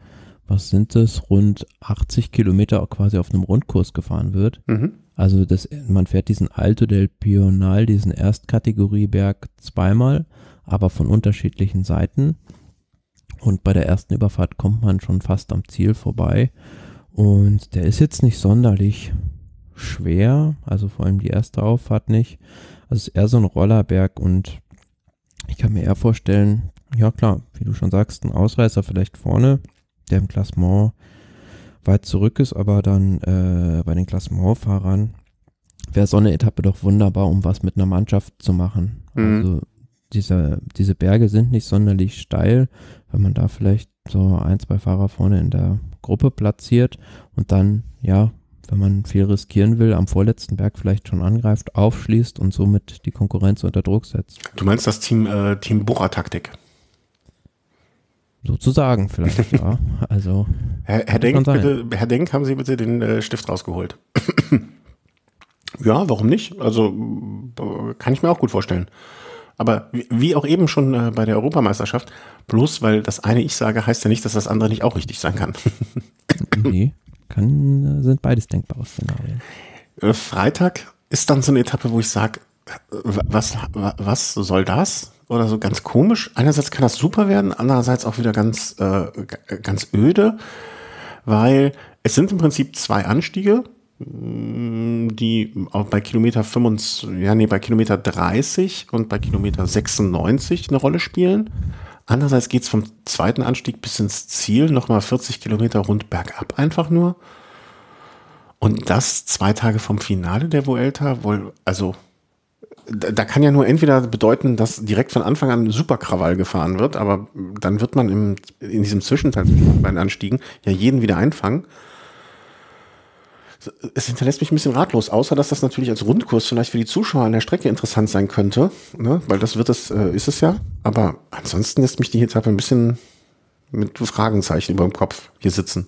Speaker 2: was sind das, rund 80 Kilometer quasi auf einem Rundkurs gefahren wird. Mhm. Also das, man fährt diesen Alto del Pional, diesen Erstkategorieberg zweimal, aber von unterschiedlichen Seiten. Und bei der ersten Überfahrt kommt man schon fast am Ziel vorbei. Und der ist jetzt nicht sonderlich schwer, also vor allem die erste Auffahrt nicht. Also es ist eher so ein Rollerberg und ich kann mir eher vorstellen, ja klar, wie du schon sagst, ein Ausreißer vielleicht vorne, der im Klassement weit zurück ist, aber dann äh, bei den Klassementfahrern wäre so eine Etappe doch wunderbar, um was mit einer Mannschaft zu machen. Mhm. Also diese, diese Berge sind nicht sonderlich steil, wenn man da vielleicht so ein, zwei Fahrer vorne in der Gruppe platziert und dann, ja, wenn man viel riskieren will, am vorletzten Berg vielleicht schon angreift, aufschließt und somit die Konkurrenz unter Druck setzt.
Speaker 1: Du meinst das Team, äh, Team Bohrer-Taktik?
Speaker 2: Sozusagen vielleicht, *laughs* ja. Also.
Speaker 1: Herr, Herr, Denk, bitte, Herr Denk, haben Sie bitte den äh, Stift rausgeholt. *clears throat* ja, warum nicht? Also kann ich mir auch gut vorstellen. Aber wie auch eben schon äh, bei der Europameisterschaft, bloß weil das eine ich sage, heißt ja nicht, dass das andere nicht auch richtig sein kann. *laughs*
Speaker 2: nee, kann, äh, sind beides denkbare Szenarien.
Speaker 1: Äh, Freitag ist dann so eine Etappe, wo ich sage, was, was soll das? Oder so ganz komisch. Einerseits kann das super werden, andererseits auch wieder ganz, äh, ganz öde, weil es sind im Prinzip zwei Anstiege, mm, die auch bei Kilometer 25, ja, nee, bei Kilometer 30 und bei Kilometer 96 eine Rolle spielen. Andererseits geht es vom zweiten Anstieg bis ins Ziel nochmal 40 Kilometer rund bergab einfach nur. Und das zwei Tage vom Finale der Vuelta, wohl, also da kann ja nur entweder bedeuten, dass direkt von Anfang an Superkrawall gefahren wird, aber dann wird man im, in diesem Zwischenteil bei den Anstiegen ja jeden wieder einfangen. Es hinterlässt mich ein bisschen ratlos, außer dass das natürlich als Rundkurs vielleicht für die Zuschauer an der Strecke interessant sein könnte, ne? weil das wird es, äh, ist es ja. Aber ansonsten lässt mich die Etappe ein bisschen mit Fragenzeichen über dem Kopf hier sitzen.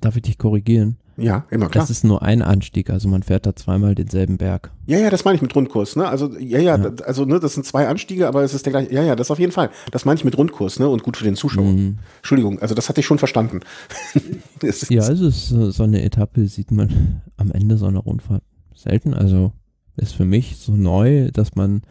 Speaker 2: Darf ich dich korrigieren?
Speaker 1: Ja, immer klar.
Speaker 2: Das ist nur ein Anstieg, also man fährt da zweimal denselben Berg.
Speaker 1: Ja, ja, das meine ich mit Rundkurs, ne? Also, ja, ja, ja. also, ne, das sind zwei Anstiege, aber es ist der gleiche. Ja, ja, das auf jeden Fall. Das meine ich mit Rundkurs, ne? Und gut für den Zuschauer. Mhm. Entschuldigung, also das hatte ich schon verstanden. *laughs*
Speaker 2: ja, also ist so eine Etappe sieht man *laughs* am Ende so einer Rundfahrt selten. Also ist für mich so neu, dass man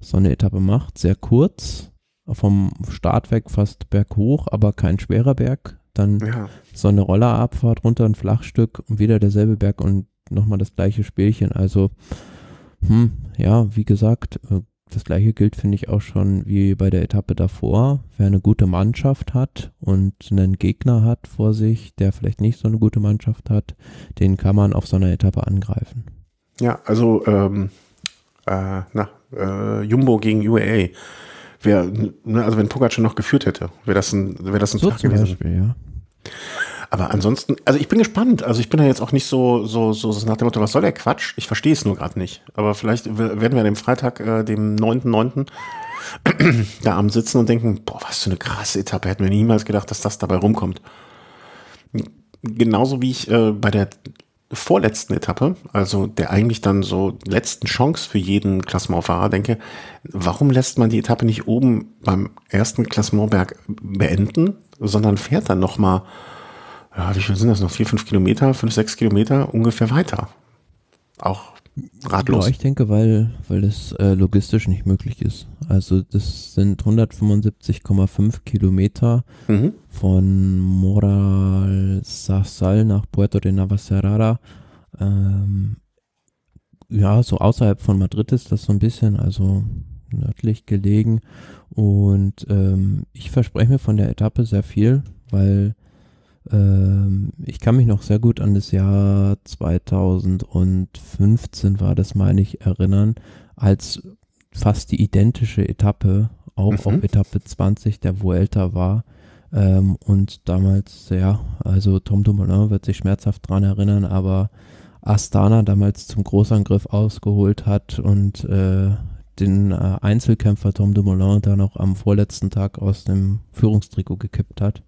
Speaker 2: so eine Etappe macht, sehr kurz, vom Start weg fast berghoch, aber kein schwerer Berg dann ja. So eine Rollerabfahrt runter ein Flachstück und wieder derselbe Berg und nochmal das gleiche Spielchen. Also, hm, ja, wie gesagt, äh, das gleiche gilt, finde ich, auch schon wie bei der Etappe davor. Wer eine gute Mannschaft hat und einen Gegner hat vor sich, der vielleicht nicht so eine gute Mannschaft hat, den kann man auf so einer Etappe angreifen.
Speaker 1: Ja, also ähm, äh, na, äh, Jumbo gegen UAA Wär, ne, also wenn Pogacar noch geführt hätte, wäre das ein, wäre das ein
Speaker 2: so Tag gewesen. Beispiel, ja.
Speaker 1: Aber ansonsten, also ich bin gespannt. Also ich bin ja jetzt auch nicht so, so, so nach dem Motto, was soll der Quatsch? Ich verstehe es nur gerade nicht. Aber vielleicht werden wir an dem Freitag, äh, dem 9.9., *clears throat* da am sitzen und denken, boah, was für eine krasse Etappe. Hätten wir niemals gedacht, dass das dabei rumkommt. Genauso wie ich äh, bei der vorletzten Etappe, also der eigentlich dann so letzten Chance für jeden Klassementfahrer, denke, warum lässt man die Etappe nicht oben beim ersten Klassementberg beenden, sondern fährt dann nochmal, ja, wie viel sind das noch? Vier, fünf Kilometer, fünf, sechs Kilometer ungefähr weiter. Auch ratlos.
Speaker 2: Ja, ich denke, weil, weil das äh, logistisch nicht möglich ist. Also das sind 175,5 Kilometer mhm. von Moral Sassal nach Puerto de Navacerrada. Ähm, ja, so außerhalb von Madrid ist das so ein bisschen, also nördlich gelegen. Und ähm, ich verspreche mir von der Etappe sehr viel, weil ich kann mich noch sehr gut an das Jahr 2015 war das, meine ich, erinnern, als fast die identische Etappe auch mhm. auf Etappe 20 der Vuelta war. Ähm, und damals, ja, also Tom Dumoulin wird sich schmerzhaft dran erinnern, aber Astana damals zum Großangriff ausgeholt hat und äh, den äh, Einzelkämpfer Tom Dumoulin dann noch am vorletzten Tag aus dem Führungstrikot gekippt hat.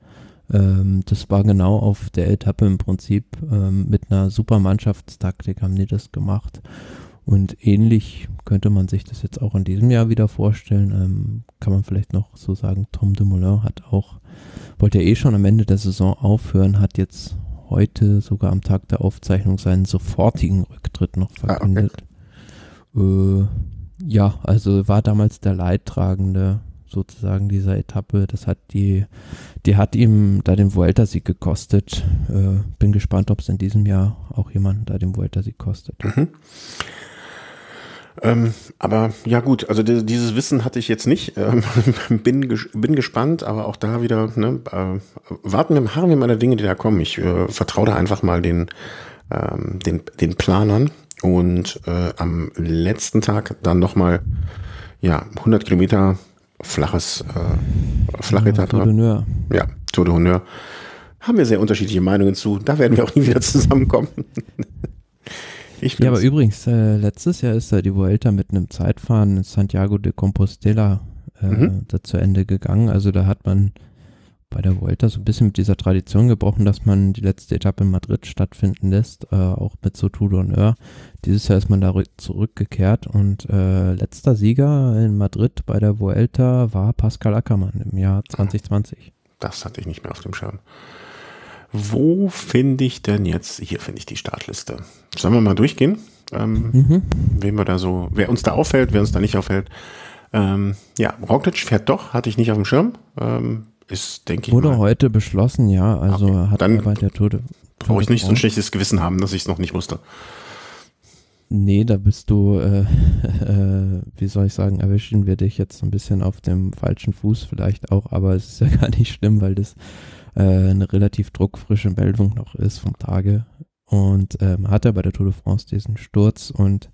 Speaker 2: Ähm, das war genau auf der Etappe im Prinzip ähm, mit einer super Mannschaftstaktik haben die das gemacht. Und ähnlich könnte man sich das jetzt auch in diesem Jahr wieder vorstellen. Ähm, kann man vielleicht noch so sagen, Tom Dumoulin hat auch, wollte ja eh schon am Ende der Saison aufhören, hat jetzt heute sogar am Tag der Aufzeichnung seinen sofortigen Rücktritt noch verkündet. Ah, okay. äh, ja, also war damals der Leidtragende sozusagen dieser Etappe. Das hat die, die hat ihm da den Vuelta-Sieg gekostet. Äh, bin gespannt, ob es in diesem Jahr auch jemanden da den Vuelta-Sieg kostet. Mhm.
Speaker 1: Ähm, aber ja gut, also dieses Wissen hatte ich jetzt nicht. Ähm, *laughs* bin, ges bin gespannt, aber auch da wieder, ne, äh, warten wir, harren wir mal der Dinge, die da kommen. Ich äh, vertraue da einfach mal den, ähm, den, den Planern und äh, am letzten Tag dann nochmal ja, 100 Kilometer flaches, äh, flache ja, Tour d'Honneur. Ja, Tour de Honneur. Haben wir sehr unterschiedliche Meinungen zu. Da werden wir auch nie wieder zusammenkommen. *laughs*
Speaker 2: ja, aber übrigens, äh, letztes Jahr ist da die Vuelta mit einem Zeitfahren in Santiago de Compostela äh, mhm. da zu Ende gegangen. Also da hat man bei der Vuelta so ein bisschen mit dieser Tradition gebrochen, dass man die letzte Etappe in Madrid stattfinden lässt, äh, auch mit so Tour d'Honneur. Dieses Jahr ist man da zurückgekehrt und äh, letzter Sieger in Madrid bei der Vuelta war Pascal Ackermann im Jahr 2020.
Speaker 1: Das hatte ich nicht mehr auf dem Schirm. Wo finde ich denn jetzt, hier finde ich die Startliste. Sollen wir mal durchgehen? Ähm, mhm. Wen wir da so, wer uns da auffällt, wer uns da nicht auffällt. Ähm, ja, Roglic fährt doch, hatte ich nicht auf dem Schirm. Ähm, ist, denke ich
Speaker 2: Wurde mal. heute beschlossen, ja. Also okay. hat
Speaker 1: Dann bei der Tour brauche ich nicht so ein schlechtes Gewissen haben, dass ich es noch nicht wusste.
Speaker 2: Nee, da bist du, äh, *laughs* äh, wie soll ich sagen, erwischen wir dich jetzt ein bisschen auf dem falschen Fuß vielleicht auch, aber es ist ja *laughs* gar nicht schlimm, weil das äh, eine relativ druckfrische Meldung noch ist vom Tage. Und ähm, hat er bei der Tour de France diesen Sturz und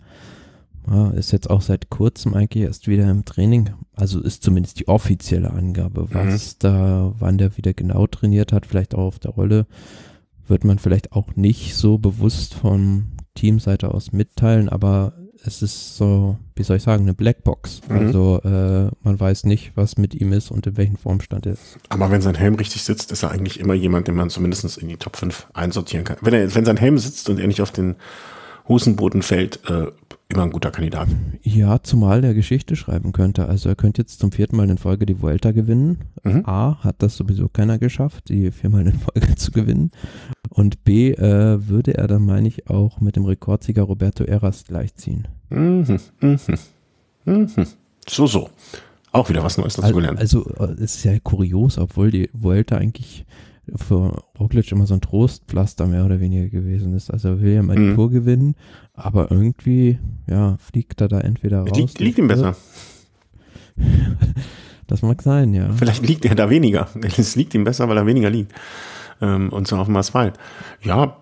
Speaker 2: ja, ist jetzt auch seit kurzem eigentlich erst wieder im Training. Also ist zumindest die offizielle Angabe. Was mhm. da, wann der wieder genau trainiert hat, vielleicht auch auf der Rolle, wird man vielleicht auch nicht so bewusst von Teamseite aus mitteilen, aber es ist so, wie soll ich sagen, eine Blackbox. Mhm. Also äh, man weiß nicht, was mit ihm ist und in welchem Formstand er ist.
Speaker 1: Aber wenn sein Helm richtig sitzt, ist er eigentlich immer jemand, den man zumindest in die Top 5 einsortieren kann. Wenn, er, wenn sein Helm sitzt und er nicht auf den Hosenboden fällt, äh, immer ein guter Kandidat.
Speaker 2: Ja, zumal der Geschichte schreiben könnte. Also er könnte jetzt zum vierten Mal in Folge die Vuelta gewinnen. Mhm. A, hat das sowieso keiner geschafft, die viermal in Folge *laughs* zu gewinnen. Und B, äh, würde er dann, meine ich, auch mit dem Rekordsieger Roberto Eras gleichziehen.
Speaker 1: Mhm, mhm, mhm. So, so. Auch wieder was Neues dazu
Speaker 2: also,
Speaker 1: gelernt.
Speaker 2: Also, äh, es ist ja kurios, obwohl die Vuelta eigentlich für Roglic immer so ein Trostpflaster mehr oder weniger gewesen ist. Also er will ja mal die mhm. Tour gewinnen, aber irgendwie, ja, fliegt er da entweder raus.
Speaker 1: Liegt, liegt ihm besser. *laughs*
Speaker 2: das mag sein, ja.
Speaker 1: Vielleicht liegt er da weniger. *laughs* Es liegt ihm besser, weil er weniger liegt. Ähm, und so auf dem Asphalt. Ja,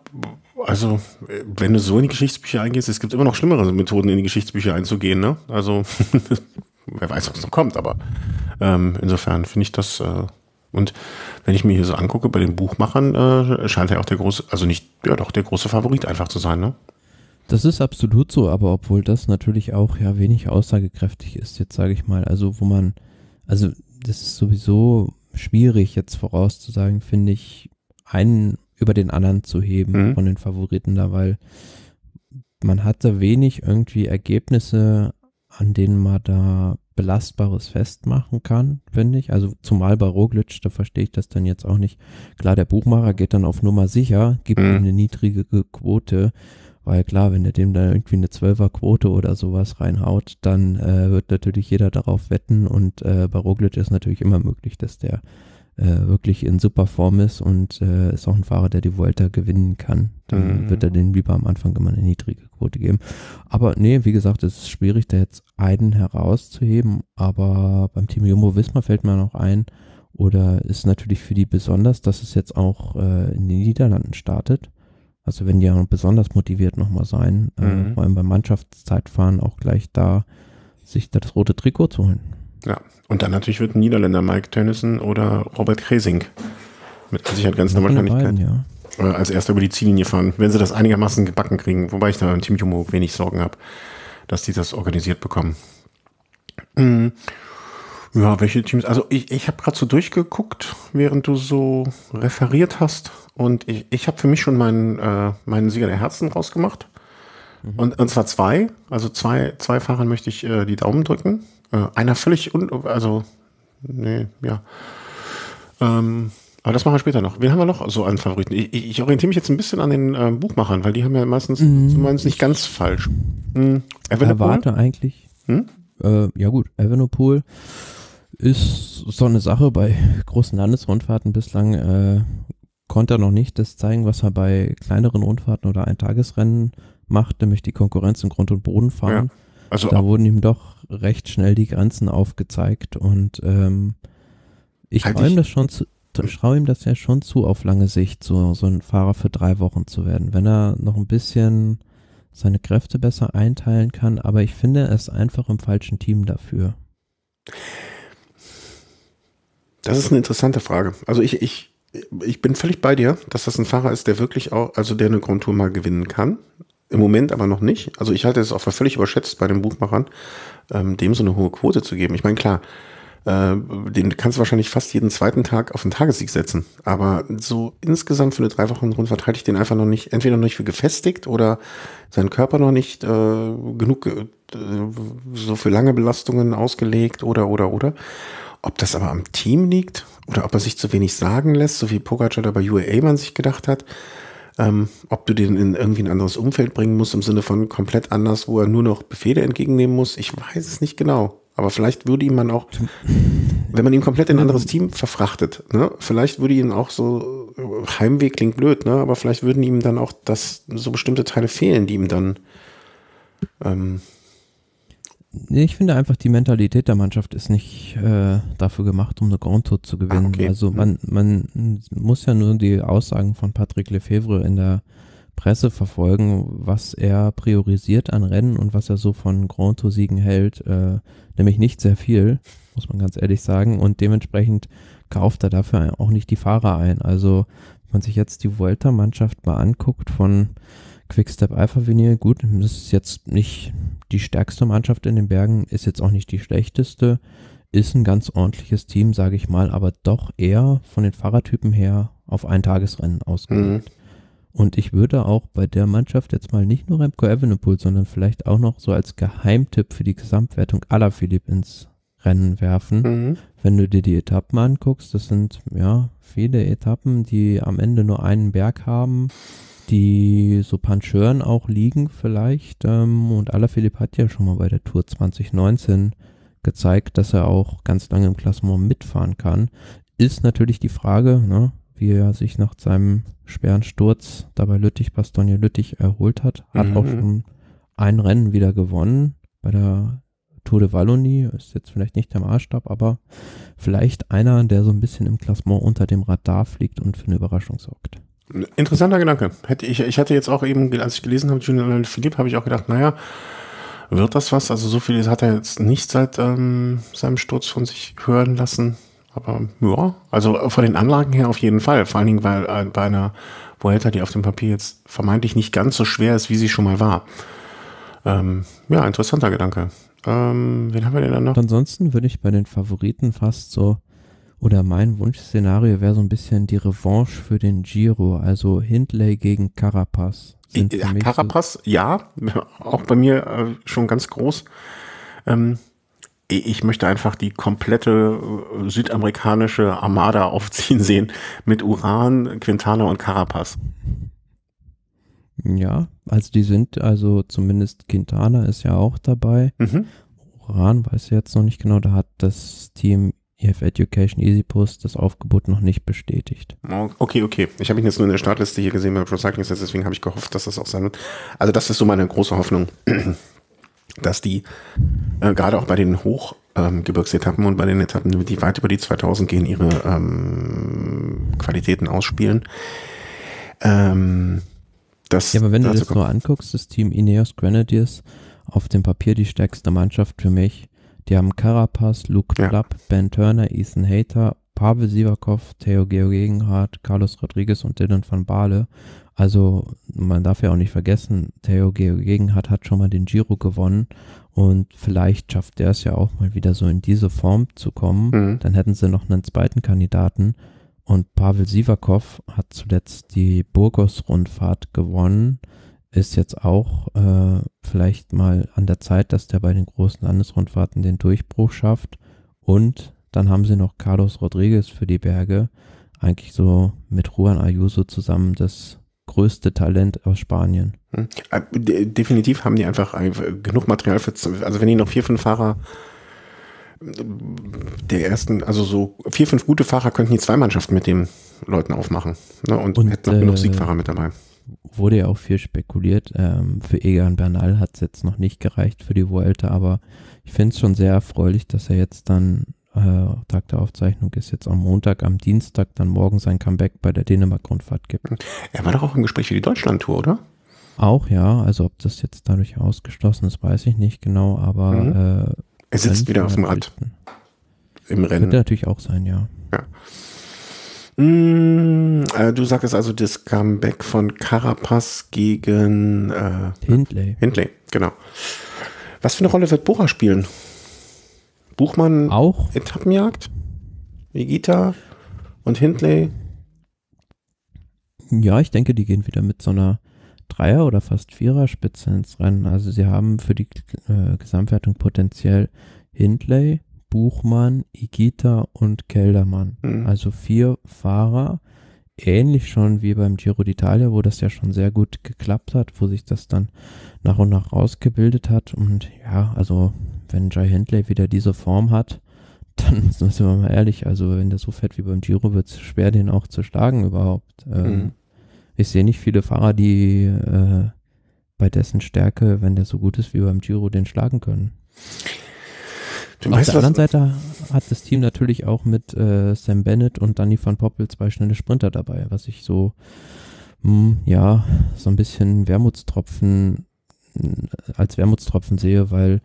Speaker 1: also, wenn du so in die Geschichtsbücher eingehst, es gibt immer noch schlimmere Methoden, in die Geschichtsbücher einzugehen, ne? Also, *laughs* wer weiß, was noch kommt, aber ähm, insofern finde ich das äh, und wenn ich mir hier so angucke, bei den Buchmachern äh, scheint er auch der große, also nicht, ja doch, der große Favorit einfach zu sein, ne?
Speaker 2: Das ist absolut so, aber obwohl das natürlich auch ja wenig aussagekräftig ist, jetzt sage ich mal, also wo man, also das ist sowieso schwierig jetzt vorauszusagen, finde ich, einen über den anderen zu heben mhm. von den Favoriten da, weil man hatte wenig irgendwie Ergebnisse, an denen man da Belastbares festmachen kann, finde ich. Also zumal bei Roglic, da verstehe ich das dann jetzt auch nicht. Klar, der Buchmacher geht dann auf Nummer sicher, gibt mhm. ihm eine niedrige Quote, weil klar, wenn er dem da irgendwie eine Zwölfer-Quote oder sowas reinhaut, dann äh, wird natürlich jeder darauf wetten und äh, bei Roglic ist natürlich immer möglich, dass der äh, wirklich in super Form ist und äh, ist auch ein Fahrer, der die Vuelta gewinnen kann. Dann mhm. wird er den lieber am Anfang immer eine niedrige Quote geben. Aber nee, wie gesagt, es ist schwierig, da jetzt einen herauszuheben, aber beim Team Jumbo Wismar fällt mir noch ein, oder ist natürlich für die besonders, dass es jetzt auch äh, in den Niederlanden startet. Also wenn die ja besonders motiviert nochmal sein, äh, mhm. vor allem beim Mannschaftszeitfahren auch gleich da sich das rote Trikot zu holen.
Speaker 1: Ja, und dann natürlich wird ein Niederländer Mike Tönnissen oder Robert Kresing mit Sicherheit Wahrscheinlichkeit beiden, ja. Äh, als erster über die Ziellinie fahren, wenn sie das einigermaßen gebacken kriegen, wobei ich da im Team Jumbo wenig Sorgen habe, dass die das organisiert bekommen. Mhm. Ja, welche Teams? Also ich, ich habe gerade so durchgeguckt, während du so referiert hast. Und ich, ich habe für mich schon meinen, äh, meinen Sieger der Herzen rausgemacht. Mhm. Und, und zwar zwei. Also zwei, zwei Fahrern möchte ich äh, die Daumen drücken. Äh, einer völlig un, also, nee, ja. Ähm, aber das machen wir später noch. Wen haben wir noch so an Favoriten? Ich, ich orientiere mich jetzt ein bisschen an den äh, Buchmachern, weil die haben ja meistens mm, zumindest nicht ganz falsch.
Speaker 2: Hm, Erwarte eigentlich. Hm? Äh, ja gut, Evenepoel ist so eine Sache bei großen Landesrundfahrten bislang äh, konnte er noch nicht das zeigen, was er bei kleineren Rundfahrten oder Eintagesrennen macht, nämlich die Konkurrenz im Grund und Boden fahren. Ja. Also da wurden ihm doch recht schnell die Grenzen aufgezeigt und ähm, ich halt traue ihm das schon zu, traue ihm das ja schon zu, auf lange Sicht so, so ein Fahrer für drei Wochen zu werden, wenn er noch ein bisschen seine Kräfte besser einteilen kann, aber ich finde, er ist einfach im falschen Team dafür.
Speaker 1: Das ist eine interessante Frage. Also ich, ich, ich bin völlig bei dir, dass das ein Fahrer ist, der wirklich auch, also der eine Grundtour mal gewinnen kann. Im Moment aber noch nicht. Also ich halte es auch für völlig überschätzt bei den Buchmachern, ähm, dem so eine hohe Quote zu geben. Ich meine, klar, äh, den kannst du wahrscheinlich fast jeden zweiten Tag auf den Tagessieg setzen. Aber so insgesamt für eine drei Wochen Rundfahrt halte ich den einfach noch nicht, entweder noch nicht für gefestigt oder sein Körper noch nicht äh, genug äh, so für lange Belastungen ausgelegt oder oder oder. Ob das aber am Team liegt oder ob er sich zu wenig sagen lässt, so wie Pogacar da bei UAA man sich gedacht hat, ähm, ob du den in irgendwie ein anderes Umfeld bringen musst, im Sinne von komplett anders, wo er nur noch Befehle entgegennehmen muss, ich weiß es nicht genau. Aber vielleicht würde ihm man auch, wenn man ihn komplett in ein anderes Team verfrachtet, ne, vielleicht würde ihm auch so, Heimweg klingt blöd, ne, aber vielleicht würden ihm dann auch das, so bestimmte Teile fehlen, die ihm dann, ähm,
Speaker 2: ich finde einfach, die Mentalität der Mannschaft ist nicht äh, dafür gemacht, um eine Grand Tour zu gewinnen. Ah, okay. Also man, man muss ja nur die Aussagen von Patrick Lefebvre in der Presse verfolgen, was er priorisiert an Rennen und was er so von Grand Tour-Siegen hält, äh, nämlich nicht sehr viel, muss man ganz ehrlich sagen. Und dementsprechend kauft er dafür auch nicht die Fahrer ein. Also, wenn man sich jetzt die Vuelta-Mannschaft mal anguckt von Quickstep Alpha Vinyl, gut, das ist jetzt nicht die stärkste Mannschaft in den Bergen, ist jetzt auch nicht die schlechteste, ist ein ganz ordentliches Team, sage ich mal, aber doch eher von den Fahrertypen her auf ein Tagesrennen ausgelegt. Mhm. Und ich würde auch bei der Mannschaft jetzt mal nicht nur Remco Evenepoel, sondern vielleicht auch noch so als Geheimtipp für die Gesamtwertung aller Philipp ins Rennen werfen. Mhm. Wenn du dir die Etappen anguckst, das sind ja viele Etappen, die am Ende nur einen Berg haben, die so Pancheuren auch liegen vielleicht. Ähm, und Alaphilippe hat ja schon mal bei der Tour 2019 gezeigt, dass er auch ganz lange im Klassement mitfahren kann. Ist natürlich die Frage, ne, wie er sich nach seinem schweren Sturz dabei Lüttich, Bastogne Lüttich erholt hat. Hat mhm. auch schon ein Rennen wieder gewonnen bei der Tour de Wallonie. Ist jetzt vielleicht nicht der Maßstab, aber vielleicht einer, der so ein bisschen im Klassement unter dem Radar fliegt und für eine Überraschung sorgt.
Speaker 1: Interessanter Gedanke. Hätte ich, ich hatte jetzt auch eben, als ich gelesen habe, Julian Philipp, habe ich auch gedacht, naja, wird das was? Also so viel hat er jetzt nicht seit ähm, seinem Sturz von sich hören lassen. Aber ja, also von den Anlagen her auf jeden Fall. Vor allen Dingen, weil äh, bei einer Vuelta, die auf dem Papier jetzt vermeintlich nicht ganz so schwer ist, wie sie schon mal war. Ähm, ja, interessanter Gedanke. Ähm, wen haben wir denn dann noch?
Speaker 2: Ansonsten würde ich bei den Favoriten fast so, oder mein Wunschszenario wäre so ein bisschen die Revanche für den Giro, also Hindley gegen Carapaz.
Speaker 1: Ja, Carapaz, so ja, auch bei mir äh, schon ganz groß. Ähm, ich möchte einfach die komplette äh, südamerikanische Armada *laughs* aufziehen sehen mit Uran, Quintana und Carapaz.
Speaker 2: Ja, also die sind, also zumindest Quintana ist ja auch dabei. Mhm. Uran weiß ich jetzt noch nicht genau, da hat das Team EF Education EasyPost das Aufgebot noch nicht bestätigt.
Speaker 1: Okay, okay. Ich habe ihn jetzt nur in der Startliste hier gesehen bei Pro Cycling deswegen habe ich gehofft, dass das auch sein wird. Also das ist so meine große Hoffnung *clears throat* dass die äh, gerade auch bei den Hochgebirgsetappen ähm, und bei den Etappen, die weit über die 2000 gehen, ihre ähm, Qualitäten ausspielen. Ähm,
Speaker 2: das, ja, aber wenn du das so anguckst, das Team Ineos Grenadiers auf dem Papier die stärkste Mannschaft für mich. Die haben Carapaz, Luke ja. Plapp, Ben Turner, Ethan Hater, Pavel Sivakov, Theo Georgenhardt, Carlos Rodriguez und Dylan van Baale. Also man darf ja auch nicht vergessen, Theo Gegenhardt hat schon mal den Giro gewonnen und vielleicht schafft er es ja auch mal wieder so in diese Form zu kommen. Mhm. Dann hätten sie noch einen zweiten Kandidaten und Pavel Sivakov hat zuletzt die Burgos-Rundfahrt gewonnen. Ist jetzt auch äh, vielleicht mal an der Zeit, dass der bei den großen Landesrundfahrten den Durchbruch schafft. Und dann haben sie noch Carlos Rodriguez für die Berge. Eigentlich so mit Juan Ayuso zusammen das größte Talent aus Spanien. Hm.
Speaker 1: Äh, definitiv haben die einfach genug Material für, also wenn die noch vier, fünf Fahrer der ersten, also so vier, fünf gute Fahrer könnten die zwei Mannschaften mit den Leuten aufmachen. Ne? Und, und hätten noch äh, genug Siegfahrer mit dabei.
Speaker 2: Wurde ja auch viel spekuliert. Ähm, für Egan Bernal hat es jetzt noch nicht gereicht für die Vuelta, aber ich finde es schon sehr erfreulich, dass er jetzt dann äh, Tag der Aufzeichnung ist jetzt am Montag, am Dienstag dann morgen sein Comeback bei der Dänemark-Rundfahrt gibt.
Speaker 1: Er war doch auch im Gespräch für die Deutschland-Tour, oder?
Speaker 2: Auch ja, also ob das jetzt dadurch ausgeschlossen ist, weiß ich nicht genau, aber mhm. äh,
Speaker 1: er sitzt wieder auf dem Rad im Rennen.
Speaker 2: Könnte natürlich auch sein, ja.
Speaker 1: Ja. Mm, äh, du sagtest also das Comeback von Carapaz gegen äh,
Speaker 2: Hindley.
Speaker 1: Hindley, genau. Was für eine Rolle wird Bora spielen? Buchmann
Speaker 2: auch
Speaker 1: Etappenjagd? Vegeta und Hindley?
Speaker 2: Ja, ich denke, die gehen wieder mit so einer Dreier- oder fast Vierer-Spitze ins Rennen. Also sie haben für die äh, Gesamtwertung potenziell Hindley, Buchmann, Igita und Keldermann. Mhm. Also vier Fahrer. Ähnlich schon wie beim Giro d'Italia, wo das ja schon sehr gut geklappt hat, wo sich das dann nach und nach rausgebildet hat. Und ja, also wenn Jai Hindley wieder diese Form hat, *laughs* dann sind wir mal ehrlich, also wenn der so fährt wie beim Giro, wird es schwer, den auch zu schlagen überhaupt. Ähm, mhm. Ich sehe nicht viele Fahrer, die äh, bei dessen Stärke, wenn der so gut ist wie beim Giro, den schlagen können. Du Auf der anderen Seite hat das Team natürlich auch mit äh, Sam Bennett und Danny van Poppel zwei schnelle Sprinter dabei, was ich so, mh, hm, ja, so ein bisschen Wermutstropfen, als Wermutstropfen sehe, weil,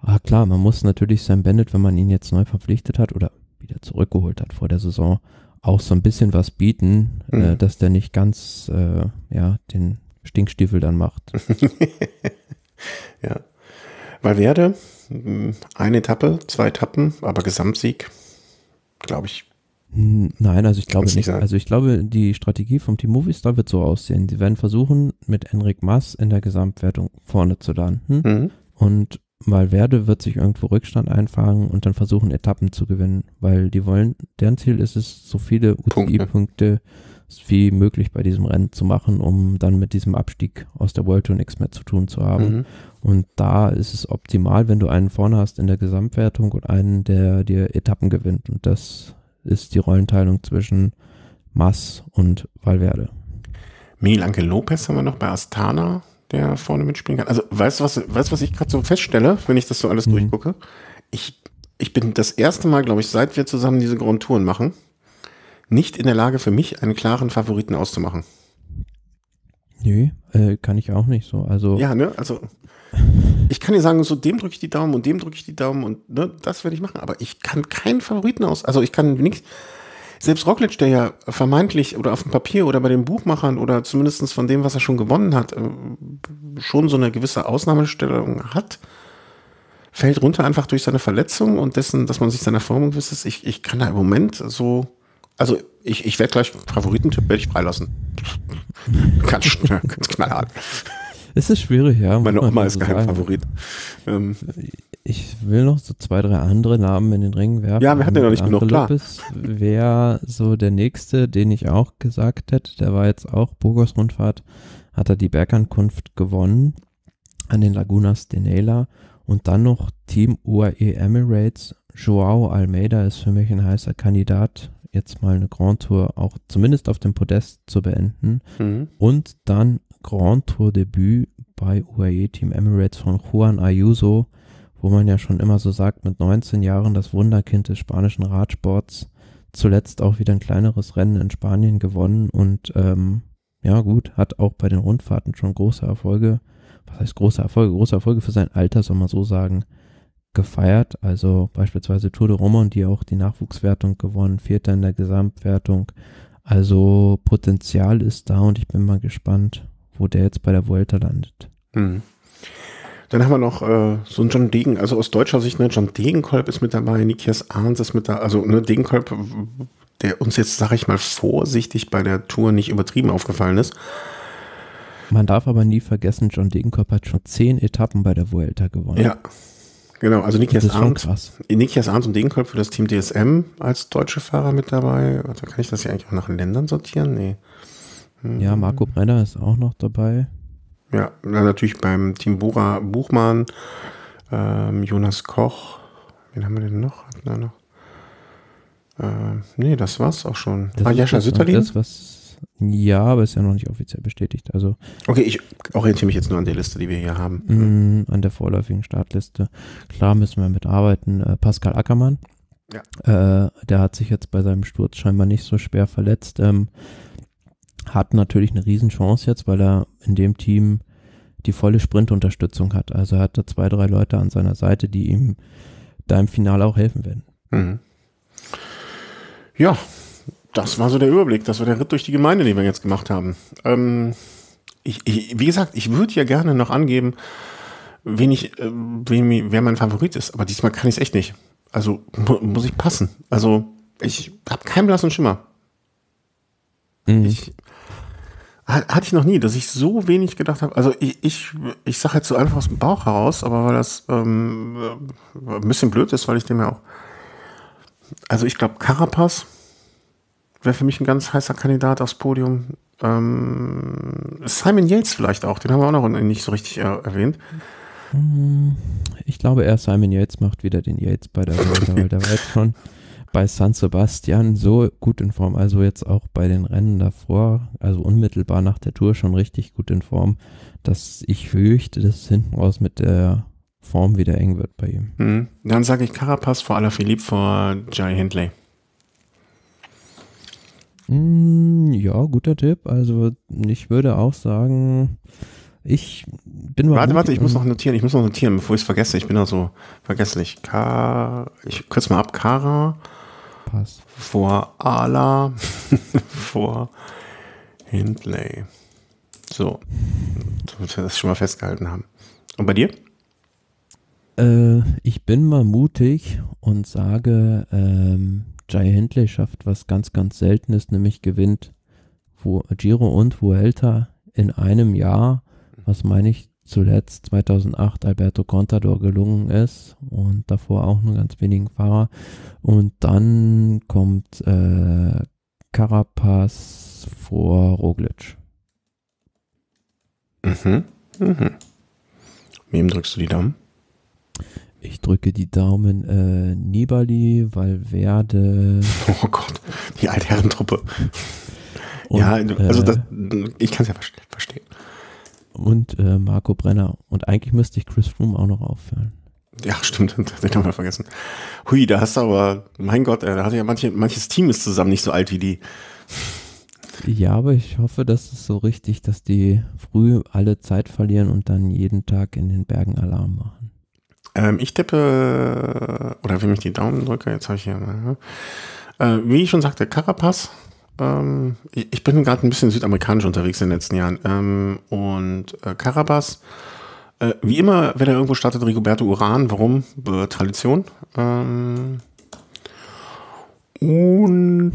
Speaker 2: ah, klar, man muss natürlich Sam Bennett, wenn man ihn jetzt neu verpflichtet hat oder wieder zurückgeholt hat vor der Saison, auch so ein bisschen was bieten, äh, mhm. äh, dass der nicht ganz, äh, ja, den Stinkstiefel dann macht. *laughs*
Speaker 1: ja. Valverde, eine Etappe, zwei Etappen, aber Gesamtsieg, glaube ich.
Speaker 2: Hm, nein, also ich glaube nicht. nicht also ich glaube, die Strategie vom Team Movistar wird so aussehen. Sie werden versuchen, mit Enric Mas in der Gesamtwertung vorne zu landen. Mhm. Und Valverde wird sich irgendwo Rückstand einfangen und dann versuchen, Etappen zu gewinnen, weil die wollen, deren Ziel ist es, so viele UCI-Punkte wie möglich bei diesem Rennen zu machen, um dann mit diesem Abstieg aus der World Tour nichts mehr zu tun zu haben. Mhm. Und da ist es optimal, wenn du einen vorne hast in der Gesamtwertung und einen, der dir Etappen gewinnt. Und das ist die Rollenteilung zwischen Mass und Valverde.
Speaker 1: Miguel Angel Lopez haben wir noch bei Astana, der vorne mitspielen kann. Also weißt du, was, weißt, was ich gerade so feststelle, wenn ich das so alles mhm. durchgucke? Ich, ich bin das erste Mal, glaube ich, seit wir zusammen diese Grand Touren machen, nicht in der Lage für mich einen klaren Favoriten auszumachen.
Speaker 2: Nö, äh, kann ich auch nicht so. Also
Speaker 1: ja, ne, also ich kann dir sagen, so dem drücke ich die Daumen und dem drücke ich die Daumen und ne, das werde ich machen. Aber ich kann keinen Favoriten aus. Also ich kann nichts. Selbst Roglic, der ja vermeintlich oder auf dem Papier oder bei den Buchmachern oder zumindest von dem, was er schon gewonnen hat, äh, schon so eine gewisse Ausnahmestellung hat, fällt runter einfach durch seine Verletzung und dessen, dass man sich seiner Form gewiss ist. Ich, ich kann da im Moment so also ich, ich werde gleich Favoritentipp werde ich freilassen. *laughs* ganz, ganz knallhart.
Speaker 2: Es ist schwierig, ja.
Speaker 1: Meine Oma ist kein sagen. Favorit. Ähm,
Speaker 2: ich will noch so zwei, drei andere Namen in den Ring werfen.
Speaker 1: Ja, wir hatten ja noch nicht genug, klar.
Speaker 2: wäre so der nächste, den ich auch gesagt hätte. Der war jetzt auch Burgos Rundfahrt, hat er die Bergankunft gewonnen an den Lagunas de Nela und dann noch Team UAE Emirates. Joao Almeida ist für mich ein heißer Kandidat jetzt mal eine Grand Tour auch zumindest auf dem Podest zu beenden. Mhm. Und dann Grand Tour Debüt bei UAE Team Emirates von Juan Ayuso, wo man ja schon immer so sagt, mit 19 Jahren das Wunderkind des spanischen Radsports, zuletzt auch wieder ein kleineres Rennen in Spanien gewonnen und ähm, ja gut, hat auch bei den Rundfahrten schon große Erfolge, was heißt große Erfolge, große Erfolge für sein Alter, soll man so sagen, gefeiert. Also beispielsweise Tour de Roman, die auch die Nachwuchswertung gewonnen, Vierter in der Gesamtwertung. Also Potenzial ist da und ich bin mal gespannt, wo der jetzt bei der Vuelta landet. Mhm.
Speaker 1: Dann haben wir noch äh, so einen John Degen, also aus deutscher Sicht, ne, John Degenkolb ist mit dabei, Nikias Arns ist mit da, also ne, Degenkolb, der uns jetzt, sag ich mal, vorsichtig bei der Tour nicht übertrieben aufgefallen ist.
Speaker 2: Man darf aber nie vergessen, John Degenkolb hat schon zehn Etappen bei der Vuelta gewonnen.
Speaker 1: Ja, Genau, also Nikias Arndt, Nikias Arndt und Degenkolb für das Team DSM als deutsche Fahrer mit dabei. Also kann ich das ja eigentlich auch nach Ländern sortieren? Nee.
Speaker 2: Ja, Marco Brenner ist auch noch dabei.
Speaker 1: Ja, natürlich beim Team Bora Buchmann, ähm, Jonas Koch. Wen haben wir denn noch? Hatten wir noch? Äh, nee, das war's auch schon.
Speaker 2: Das ah, Jascha Sütterlin. Das, was ja, aber ist ja noch nicht offiziell bestätigt. Also
Speaker 1: okay, ich orientiere mich jetzt nur an der Liste, die wir hier haben.
Speaker 2: Mh, an der vorläufigen Startliste. Klar müssen wir mitarbeiten. Äh, Pascal Ackermann. Ja. Äh, der hat sich jetzt bei seinem Sturz scheinbar nicht so schwer verletzt. Ähm, hat natürlich eine Riesenchance jetzt, weil er in dem Team die volle Sprintunterstützung hat. Also er hat da zwei, drei Leute an seiner Seite, die ihm da im Finale auch helfen werden. Mhm.
Speaker 1: Ja, das war so der Überblick. Das war der Ritt durch die Gemeinde, den wir jetzt gemacht haben. Ähm, ich, ich, wie gesagt, ich würde ja gerne noch angeben, wen ich, äh, wen, wer mein Favorit ist, aber diesmal kann ich es echt nicht. also mu muss ich passen. Also ich habe keinen blassen Schimmer. Mhm. Ich hatte ich noch nie, dass ich so wenig gedacht habe. Also ich, ich, ich sage jetzt so einfach aus dem Bauch heraus, aber weil das ähm, ein bisschen blöd ist, weil ich dem ja auch. Also ich glaube, Carapaz wäre für mich ein ganz heißer Kandidat aufs Podium. Ähm, Simon Yates vielleicht auch, den haben wir auch noch nicht so richtig äh, erwähnt.
Speaker 2: Ich glaube, er Simon Yates macht wieder den Yates bei der Welt, weil *laughs* der war jetzt schon bei San Sebastian so gut in Form, also jetzt auch bei den Rennen davor, also unmittelbar nach der Tour schon richtig gut in Form, dass ich fürchte, dass es hinten raus mit der Form wieder eng wird bei ihm.
Speaker 1: Mhm. Dann sage ich Carapaz vor aller Philipp vor Jai Hindley.
Speaker 2: Mm, ja, guter Tipp. Also ich würde auch sagen, ich bin
Speaker 1: mal. Warte, warte, ich muss noch notieren, ich muss noch notieren, bevor ich es vergesse. Ich bin noch so vergesslich. K ich kürze mal ab, Kara. Pass. Vor Ala. *laughs* vor Hindley. So. Damit wir das schon mal festgehalten haben. Und bei dir?
Speaker 2: Äh, ich bin mal mutig und sage, ähm, Jai Hindley schafft was ganz, ganz Seltenes, nämlich gewinnt Giro und Vuelta in einem Jahr was meine ich zuletzt 2008 Alberto Contador gelungen ist und davor auch nur ganz wenigen Fahrer. Und dann kommt äh, Carapaz vor Roglic.
Speaker 1: Mhm. Mhm. Wem drückst du die Daumen?
Speaker 2: Ich drücke die Daumen äh, Nibali, Valverde. *laughs*
Speaker 1: Oh Gott, die Altherrentruppe. ja, also das, ich kann es ja verstehen
Speaker 2: und äh, Marco Brenner. Und eigentlich müsste ich Chris Froome auch noch aufführen.
Speaker 1: Ja, stimmt, *laughs* den haben wir vergessen. Hui, da hast du aber, mein Gott, da hat ja manche, manches Team ist zusammen nicht so alt wie die.
Speaker 2: Ja, aber ich hoffe, dass es so richtig, dass die früh alle Zeit verlieren und dann jeden Tag in den Bergen Alarm machen.
Speaker 1: Ähm, ich tippe, oder wie ich die Daumen drücke, jetzt habe ich hier mal, äh, wie ich schon sagte, Carapaz, ähm, ich bin gerade ein bisschen südamerikanisch unterwegs in den letzten Jahren. Ähm, und äh, Carabas, äh, wie immer, wenn er irgendwo startet, Rigoberto Uran. Warum? Äh, Tradition. Ähm, und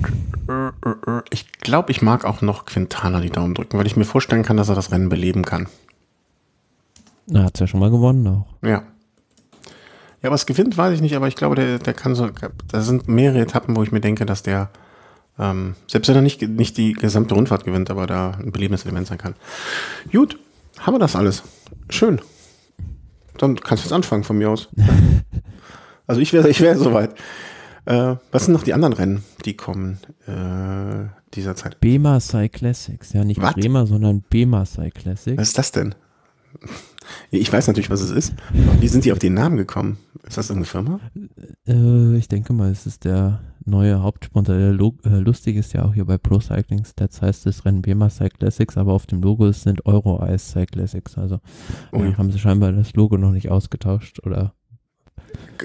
Speaker 1: äh, äh, äh, ich glaube, ich mag auch noch Quintana die Daumen drücken, weil ich mir vorstellen kann, dass er das Rennen beleben kann.
Speaker 2: Na, hat es ja schon mal gewonnen auch.
Speaker 1: Ja. Ja, was gewinnt, weiß ich nicht, aber ich glaube, der, der kann so. Da sind mehrere Etappen, wo ich mir denke, dass der ähm, selbst wenn er nicht, nicht die gesamte Rundfahrt gewinnt, aber da ein belebendes Element sein kann. Gut, haben wir das alles. Schön. Dann kannst du jetzt anfangen von mir aus. *laughs* also ich wäre ich wär soweit. Äh, was sind noch die anderen Rennen, die kommen äh, dieser Zeit?
Speaker 2: Bema Classics. Ja, nicht was? Bremer, sondern Bema Classics.
Speaker 1: Was ist das denn? Ich weiß natürlich, was es ist. wie sind die auf den Namen gekommen? Ist das irgendeine Firma?
Speaker 2: Äh, ich denke mal, es ist der neue Hauptsponsor. Der äh, lustig ist ja auch hier bei Pro Cycling Stats heißt es Rennen BEMA Cyclassics, aber auf dem Logo sind Euro Ice Cyclassics. Also oh ja. haben sie scheinbar das Logo noch nicht ausgetauscht oder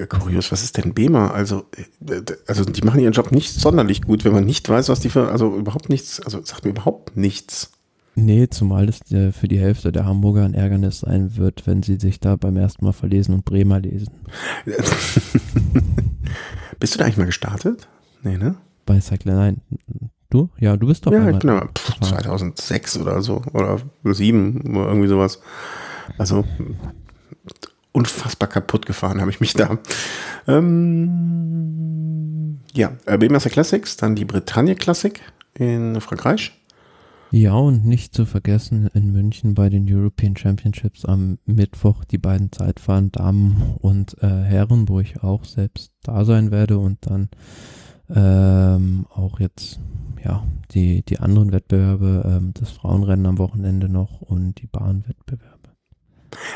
Speaker 1: Kurios, was ist denn BEMA? Also, äh, also die machen ihren Job nicht sonderlich gut, wenn man nicht weiß, was die für, also überhaupt nichts, also sagt mir überhaupt nichts.
Speaker 2: Nee, zumal es äh, für die Hälfte der Hamburger ein Ärgernis sein wird, wenn sie sich da beim ersten Mal verlesen und Bremer lesen. *laughs*
Speaker 1: bist du da eigentlich mal gestartet? Nee, ne?
Speaker 2: Bei Cycle, nein. Du? Ja, du bist doch
Speaker 1: Ja, ich bin aber 2006 oder so oder 2007 oder irgendwie sowas. Also unfassbar kaputt gefahren habe ich mich da. Ähm, ja, äh, BMSer Classics, dann die Bretagne Classic in Frankreich.
Speaker 2: Ja, und nicht zu vergessen in München bei den European Championships am Mittwoch die beiden Zeitfahren Damen und äh, Herren, wo ich auch selbst da sein werde und dann ähm, auch jetzt ja die, die anderen Wettbewerbe, ähm, das Frauenrennen am Wochenende noch und die Bahnwettbewerbe.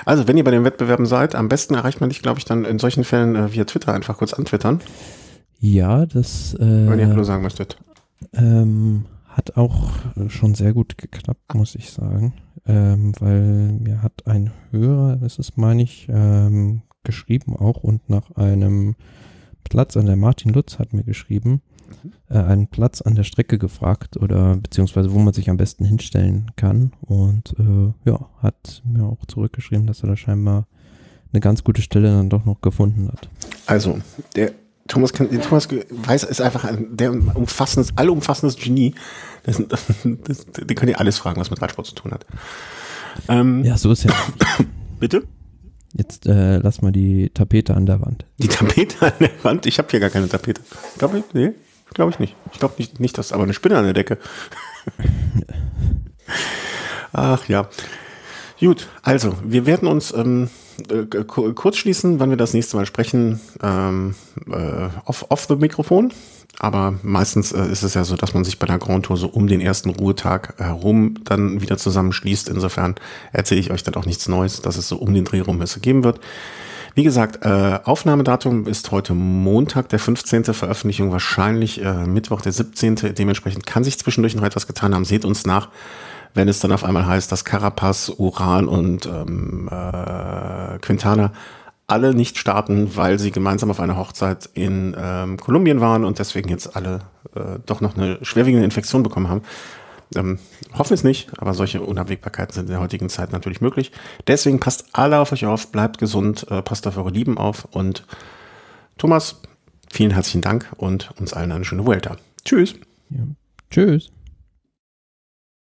Speaker 1: Also, wenn ihr bei den Wettbewerben seid, am besten erreicht man dich, glaube ich, dann in solchen Fällen äh, via Twitter einfach kurz antwittern.
Speaker 2: Ja, das.
Speaker 1: Äh, wenn ihr Hallo sagen möchtet.
Speaker 2: Ähm, hat auch äh, schon sehr gut geklappt, muss ich sagen. Ähm, weil mir hat ein Hörer, das ist meine ich, ähm, geschrieben auch und nach einem Platz an der Martin Lutz hat mir geschrieben, mhm. äh, einen Platz an der Strecke gefragt oder beziehungsweise wo man sich am besten hinstellen kann und äh, ja, hat mir auch zurückgeschrieben, dass er da scheinbar eine ganz gute Stelle dann doch noch gefunden hat.
Speaker 1: Also, der Thomas, kann, Thomas weiß, ist einfach ein der umfassendes, allumfassendes Genie. Das, das, das, den könnt ihr alles fragen, was mit Radsport zu tun hat.
Speaker 2: Ähm, ja, so ist ja. *coughs*
Speaker 1: Bitte?
Speaker 2: Jetzt äh, lass mal die Tapete an der Wand.
Speaker 1: Die Tapete an der Wand? Ich habe hier gar keine Tapete. Glaube ich? Nee, glaube ich nicht. Ich glaube nicht, nicht, dass aber eine Spinne an der Decke. *laughs* Ach ja. Gut, also wir werden uns ähm, äh, kurz schließen, wann wir das nächste Mal sprechen, ähm, äh, off, off the Mikrofon. Aber meistens äh, ist es ja so, dass man sich bei der Grand Tour so um den ersten Ruhetag herum dann wieder zusammenschließt. Insofern erzähle ich euch dann auch nichts Neues, dass es so um den Dreh rum geben wird. Wie gesagt, äh, Aufnahmedatum ist heute Montag, der 15. Veröffentlichung wahrscheinlich äh, Mittwoch, der 17. Dementsprechend kann sich zwischendurch noch etwas getan haben. Seht uns nach wenn es dann auf einmal heißt, dass Carapaz, Uran und ähm, äh, Quintana alle nicht starten, weil sie gemeinsam auf einer Hochzeit in ähm, Kolumbien waren und deswegen jetzt alle äh, doch noch eine schwerwiegende Infektion bekommen haben. Ähm, hoffen es nicht, aber solche Unabwägbarkeiten sind in der heutigen Zeit natürlich möglich. Deswegen passt alle auf euch auf, bleibt gesund, äh, passt auf eure Lieben auf und Thomas, vielen herzlichen Dank und uns allen eine schöne Vuelta. Tschüss.
Speaker 2: Ja. Tschüss.